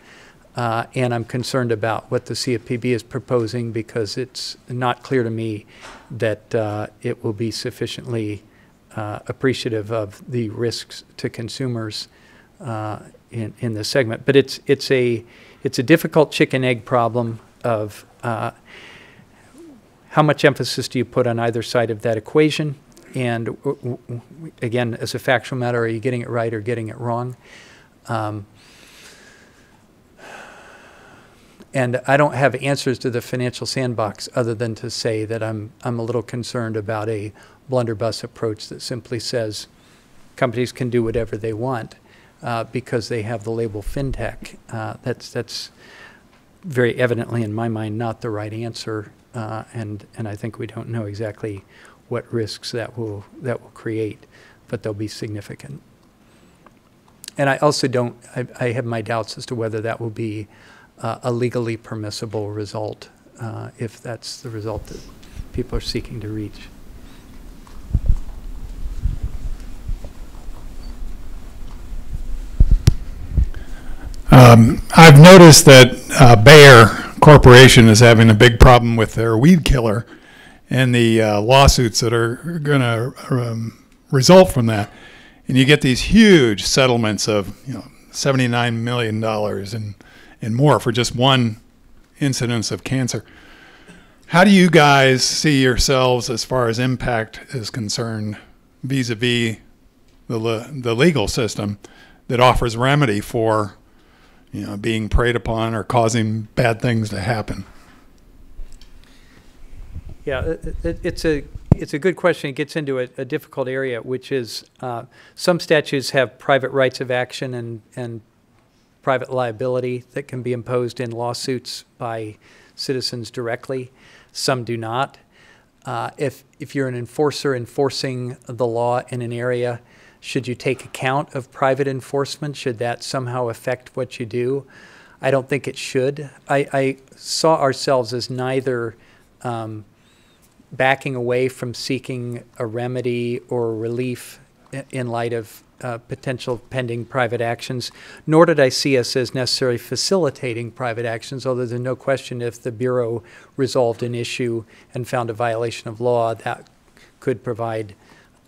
Uh, and I'm concerned about what the CFPB is proposing because it's not clear to me that uh, it will be sufficiently uh, appreciative of the risks to consumers uh, in, in this segment. But it's, it's, a, it's a difficult chicken egg problem of uh, how much emphasis do you put on either side of that equation? And again, as a factual matter, are you getting it right or getting it wrong? Um, and I don't have answers to the financial sandbox other than to say that I'm, I'm a little concerned about a blunderbuss approach that simply says companies can do whatever they want uh, because they have the label fintech. Uh, that's, that's very evidently, in my mind, not the right answer. Uh, and, and I think we don't know exactly what risks that will, that will create, but they'll be significant. And I also don't, I, I have my doubts as to whether that will be uh, a legally permissible result, uh, if that's the result that people are seeking to reach. Um, I've noticed that uh, Bayer Corporation is having a big problem with their weed killer and the uh, lawsuits that are going to um, result from that. And you get these huge settlements of you know seventy-nine million dollars and and more for just one incidence of cancer. How do you guys see yourselves as far as impact is concerned vis-a-vis the le- the legal system that offers remedy for you know being preyed upon or causing bad things to happen? Yeah, it, it, it's a it's a good question. It gets into a, a difficult area, which is uh, some statutes have private rights of action and and private liability that can be imposed in lawsuits by citizens directly. Some do not. Uh, if if you're an enforcer enforcing the law in an area, should you take account of private enforcement? Should that somehow affect what you do? I don't think it should. I, I saw ourselves as neither. Um, backing away from seeking a remedy or relief in light of uh, potential pending private actions, nor did I see us as necessarily facilitating private actions, although there's no question if the Bureau resolved an issue and found a violation of law, that could provide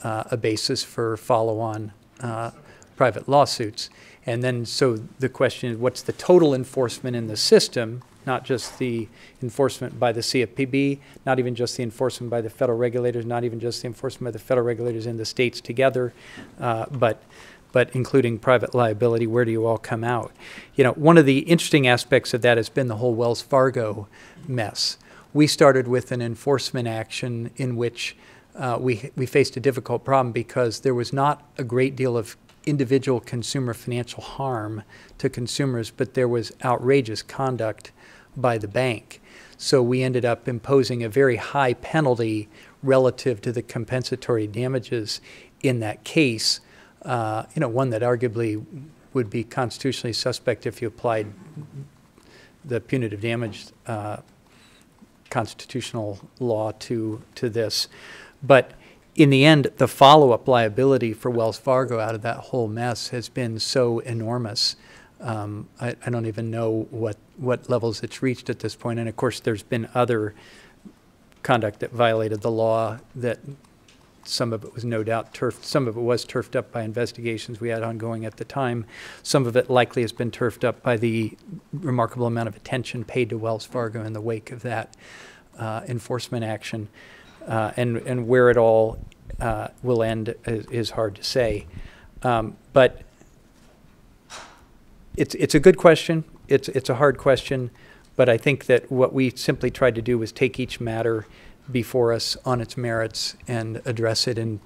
uh, a basis for follow on uh, private lawsuits. And then, so the question is what's the total enforcement in the system? not just the enforcement by the CFPB, not even just the enforcement by the federal regulators, not even just the enforcement by the federal regulators in the states together, uh, but but including private liability, where do you all come out? You know, one of the interesting aspects of that has been the whole Wells Fargo mess. We started with an enforcement action in which uh, we, we faced a difficult problem because there was not a great deal of individual consumer financial harm to consumers, but there was outrageous conduct by the bank. So we ended up imposing a very high penalty relative to the compensatory damages in that case. Uh, you know, one that arguably would be constitutionally suspect if you applied the punitive damage uh, constitutional law to to this. But in the end, the follow-up liability for Wells Fargo out of that whole mess has been so enormous um, I, I, don't even know what, what levels it's reached at this point. And of course, there's been other conduct that violated the law that some of it was no doubt turfed, some of it was turfed up by investigations we had ongoing at the time. Some of it likely has been turfed up by the remarkable amount of attention paid to Wells Fargo in the wake of that uh, enforcement action. Uh, and, and where it all uh, will end is, is, hard to say. Um, but it's, it's a good question. It's, it's a hard question. But I think that what we simply tried to do was take each matter before us on its merits and address it in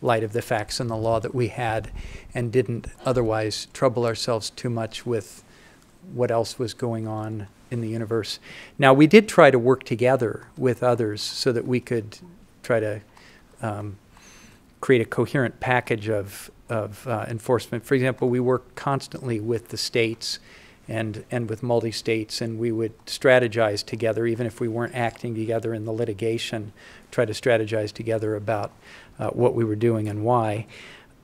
light of the facts and the law that we had and didn't otherwise trouble ourselves too much with what else was going on in the universe. Now, we did try to work together with others so that we could try to um, create a coherent package of of uh, enforcement. For example, we work constantly with the states and, and with multi-states, and we would strategize together, even if we weren't acting together in the litigation, try to strategize together about uh, what we were doing and why.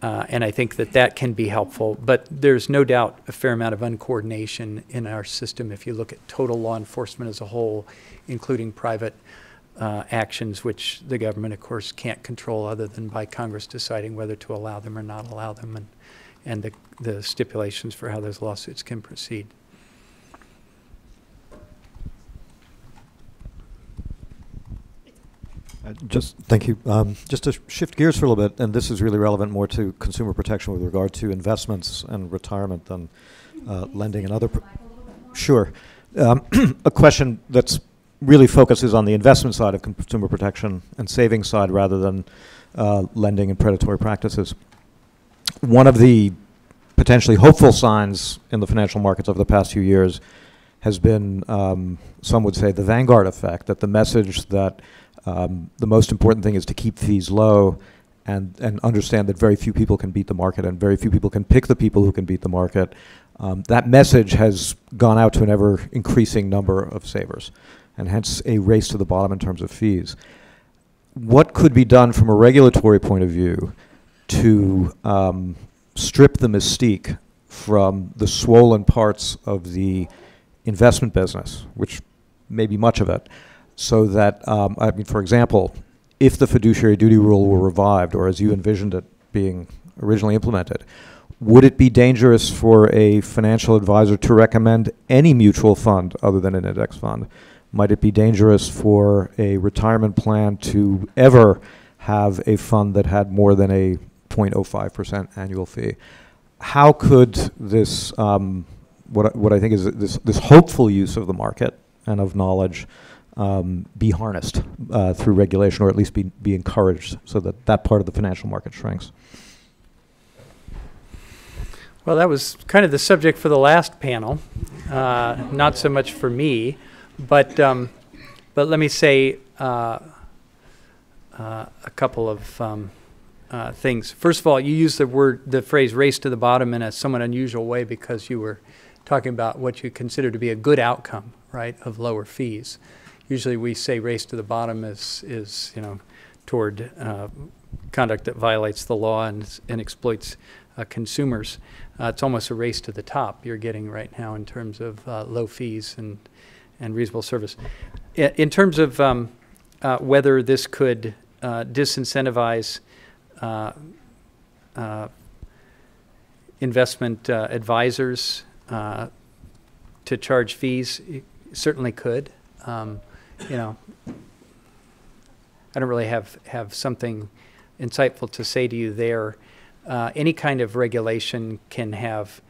Uh, and I think that that can be helpful. But there's no doubt a fair amount of uncoordination in our system if you look at total law enforcement as a whole, including private uh, actions, which the government, of course, can't control other than by Congress deciding whether to allow them or not allow them, and, and the, the stipulations for how those lawsuits can proceed. Uh, Just, thank you. Um, Just to shift gears for a little bit, and this is really relevant more to consumer protection with regard to investments and retirement than uh, lending and other. Sure. Um, A question that's really focuses on the investment side of consumer protection and savings side rather than uh, lending and predatory practices. One of the potentially hopeful signs in the financial markets over the past few years has been, um, some would say, the vanguard effect, that the message that um, the most important thing is to keep fees low and, and understand that very few people can beat the market and very few people can pick the people who can beat the market. Um, that message has gone out to an ever increasing number of savers and hence a race to the bottom in terms of fees. What could be done from a regulatory point of view to um, strip the mystique from the swollen parts of the investment business, which may be much of it, so that, um, I mean, for example, if the fiduciary duty rule were revived, or as you envisioned it being originally implemented, would it be dangerous for a financial advisor to recommend any mutual fund other than an index fund? Might it be dangerous for a retirement plan to ever have a fund that had more than a 0.05% annual fee? How could this, um, what, I- what I think is this, this hopeful use of the market and of knowledge um, be harnessed uh, through regulation or at least be, be encouraged so that that part of the financial market shrinks? Well, that was kind of the subject for the last panel, uh, not so much for me, but um, but let me say uh, uh, a couple of um, uh, things. First of all, you used the word, the phrase "race to the bottom" in a somewhat unusual way because you were talking about what you consider to be a good outcome, right, of lower fees. Usually, we say "race to the bottom" is is you know toward uh, conduct that violates the law and and exploits uh, consumers. Uh, it's almost a race to the top you're getting right now in terms of uh, low fees and, and reasonable service. In terms of um, uh, whether this could uh, disincentivize investment advisors to charge fees, it certainly could. Um, you know, I don't really have, have something insightful to say to you there. Uh, any kind of regulation can have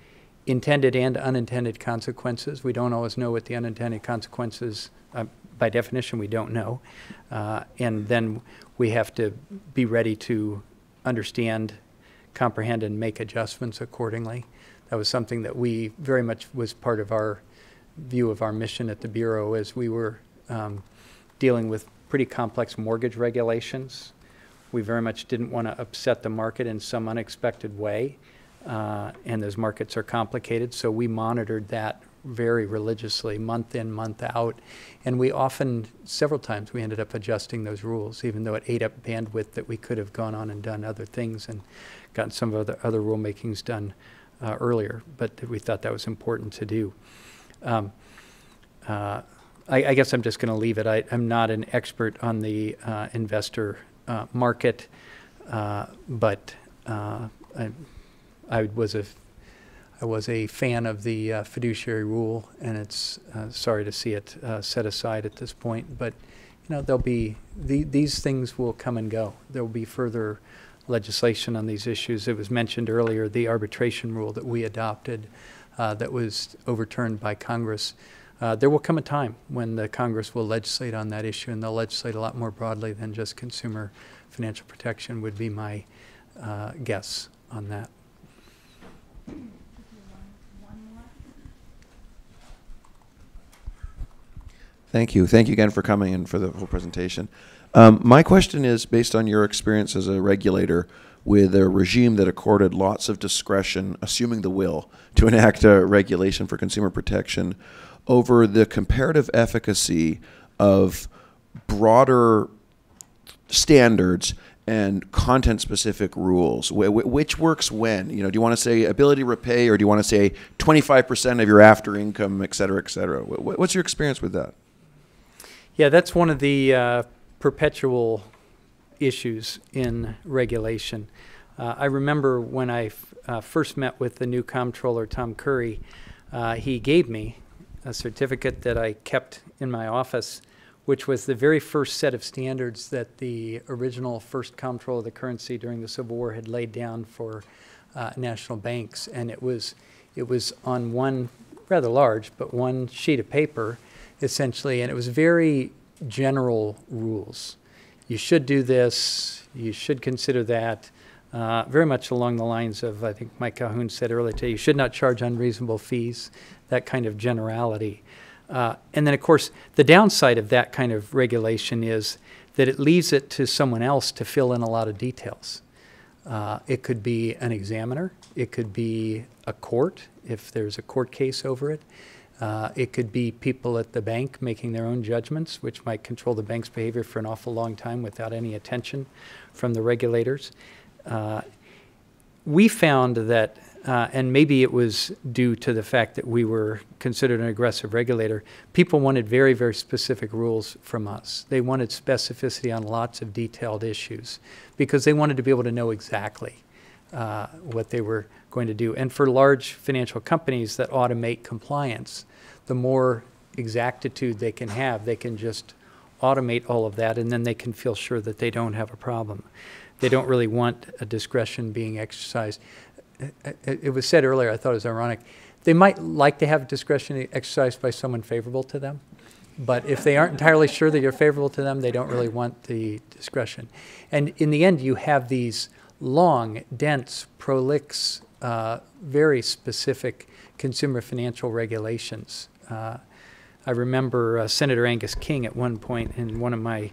intended and unintended consequences. We don't always know what the unintended consequences, uh, by definition, we don't know. Uh, and then we have to be ready to understand, comprehend, and make adjustments accordingly. That was something that we very much was part of our view of our mission at the Bureau as we were um, dealing with pretty complex mortgage regulations. We very much didn't want to upset the market in some unexpected way, uh, and those markets are complicated, so we monitored that very religiously, month in, month out. And we often, several times, we ended up adjusting those rules, even though it ate up bandwidth that we could have gone on and done other things and gotten some of the other rulemakings done uh, earlier. But we thought that was important to do. Um, uh, I, I guess I'm just going to leave it. I, I'm not an expert on the uh, investor uh, market, uh, but uh, I, I was a I was a fan of the uh, fiduciary rule, and it's sorry to see it set aside at this point. But you know, there'll be the, these things will come and go. There will be further legislation on these issues. It was mentioned earlier the arbitration rule that we adopted, uh, that was overturned by Congress. Uh, there will come a time when the Congress will legislate on that issue, and they'll legislate a lot more broadly than just consumer financial protection. Would be my uh, guess on that. Thank you. Thank you again for coming and for the whole presentation. Um, my question is based on your experience as a regulator with a regime that accorded lots of discretion, assuming the will, to enact a regulation for consumer protection over the comparative efficacy of broader standards and content-specific rules. Wh- wh- which works when? You know, do you want to say ability to repay, or do you want to say 25% of your after income, et cetera, et cetera? Wh- What's your experience with that? Yeah, that's one of the uh, perpetual issues in regulation. Uh, I remember when I uh, first met with the new comptroller, Tom Curry, uh, he gave me a certificate that I kept in my office, which was the very first set of standards that the original first comptroller of the currency during the Civil War had laid down for uh, national banks. And it was, it was on one rather large, but one sheet of paper, essentially, and it was very general rules. You should do this, you should consider that, uh, very much along the lines of, I think Mike Calhoun said earlier today, you should not charge unreasonable fees, that kind of generality. Uh, and then, of course, the downside of that kind of regulation is that it leaves it to someone else to fill in a lot of details. Uh, it could be an examiner, it could be a court if there's a court case over it. Uh, it could be people at the bank making their own judgments, which might control the bank's behavior for an awful long time without any attention from the regulators. Uh, we found that, uh, and maybe it was due to the fact that we were considered an aggressive regulator, people wanted very, very specific rules from us. They wanted specificity on lots of detailed issues because they wanted to be able to know exactly uh, what they were going to do. And for large financial companies that automate compliance, the more exactitude they can have, they can just automate all of that and then they can feel sure that they don't have a problem. They don't really want a discretion being exercised. It it was said earlier, I thought it was ironic, they might like to have discretion exercised by someone favorable to them, but if they aren't entirely sure that you're favorable to them, they don't really want the discretion. And in the end, you have these long, dense, prolix, uh, very specific consumer financial regulations. Uh, I remember uh, Senator Angus King at one point in one of my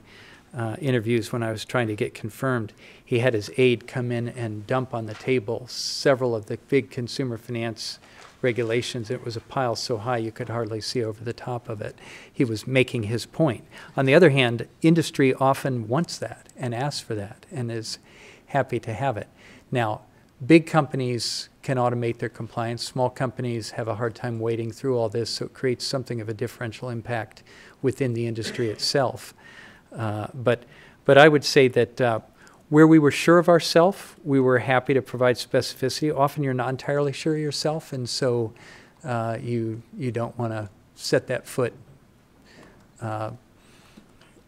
uh, interviews when I was trying to get confirmed, he had his aide come in and dump on the table several of the big consumer finance regulations. It was a pile so high you could hardly see over the top of it. He was making his point. On the other hand, industry often wants that and asks for that and is happy to have it. Now, big companies can automate their compliance. Small companies have a hard time wading through all this, so it creates something of a differential impact within the industry itself. Uh, but, but I would say that uh, where we were sure of ourselves, we were happy to provide specificity. Often you're not entirely sure of yourself, and so uh, you, you don't want to set that foot. Uh,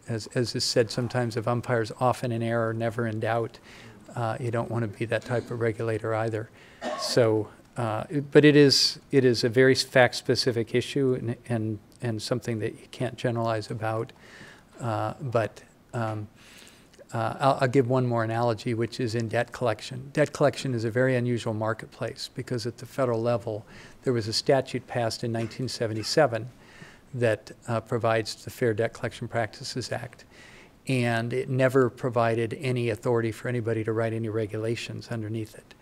as, as is said sometimes of umpires, often in error, never in doubt. Uh, you don't want to be that type of regulator either. So, uh, but it is, it is a very fact-specific issue and, and, and something that you can't generalize about. Uh, But um, uh, I'll, I'll give one more analogy, which is in debt collection. Debt collection is a very unusual marketplace because at the federal level, there was a statute passed in 1977 that uh, provides the Fair Debt Collection Practices Act. And it never provided any authority for anybody to write any regulations underneath it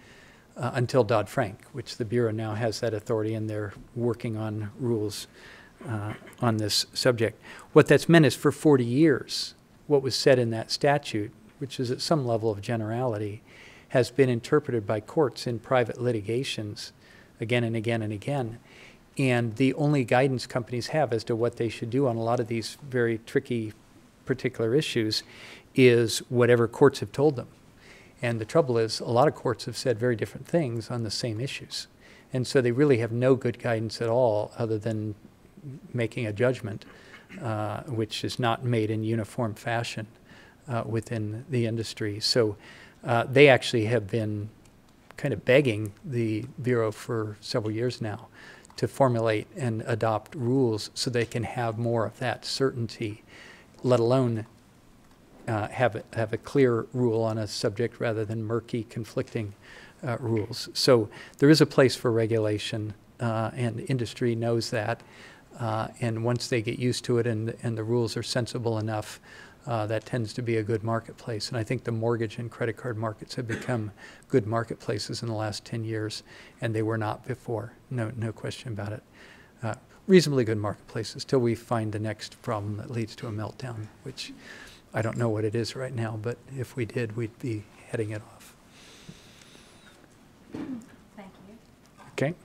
uh, until Dodd Frank, which the Bureau now has that authority and they're working on rules uh, on this subject. What that's meant is for 40 years, what was said in that statute, which is at some level of generality, has been interpreted by courts in private litigations again and again and again. And the only guidance companies have as to what they should do on a lot of these very tricky particular issues is whatever courts have told them. And the trouble is, a lot of courts have said very different things on the same issues. And so they really have no good guidance at all other than making a judgment, uh, which is not made in uniform fashion uh, within the industry. So uh, they actually have been kind of begging the Bureau for several years now to formulate and adopt rules so they can have more of that certainty, let alone uh, have, a, have a clear rule on a subject rather than murky, conflicting uh, rules. So there is a place for regulation, uh, and industry knows that. Uh, and once they get used to it and, and the rules are sensible enough, uh, that tends to be a good marketplace. And I think the mortgage and credit card markets have become good marketplaces in the last 10 years, and they were not before. No, no question about it. Uh, reasonably good marketplaces till we find the next problem that leads to a meltdown, which I don't know what it is right now, but if we did, we'd be heading it off. Thank you. Okay?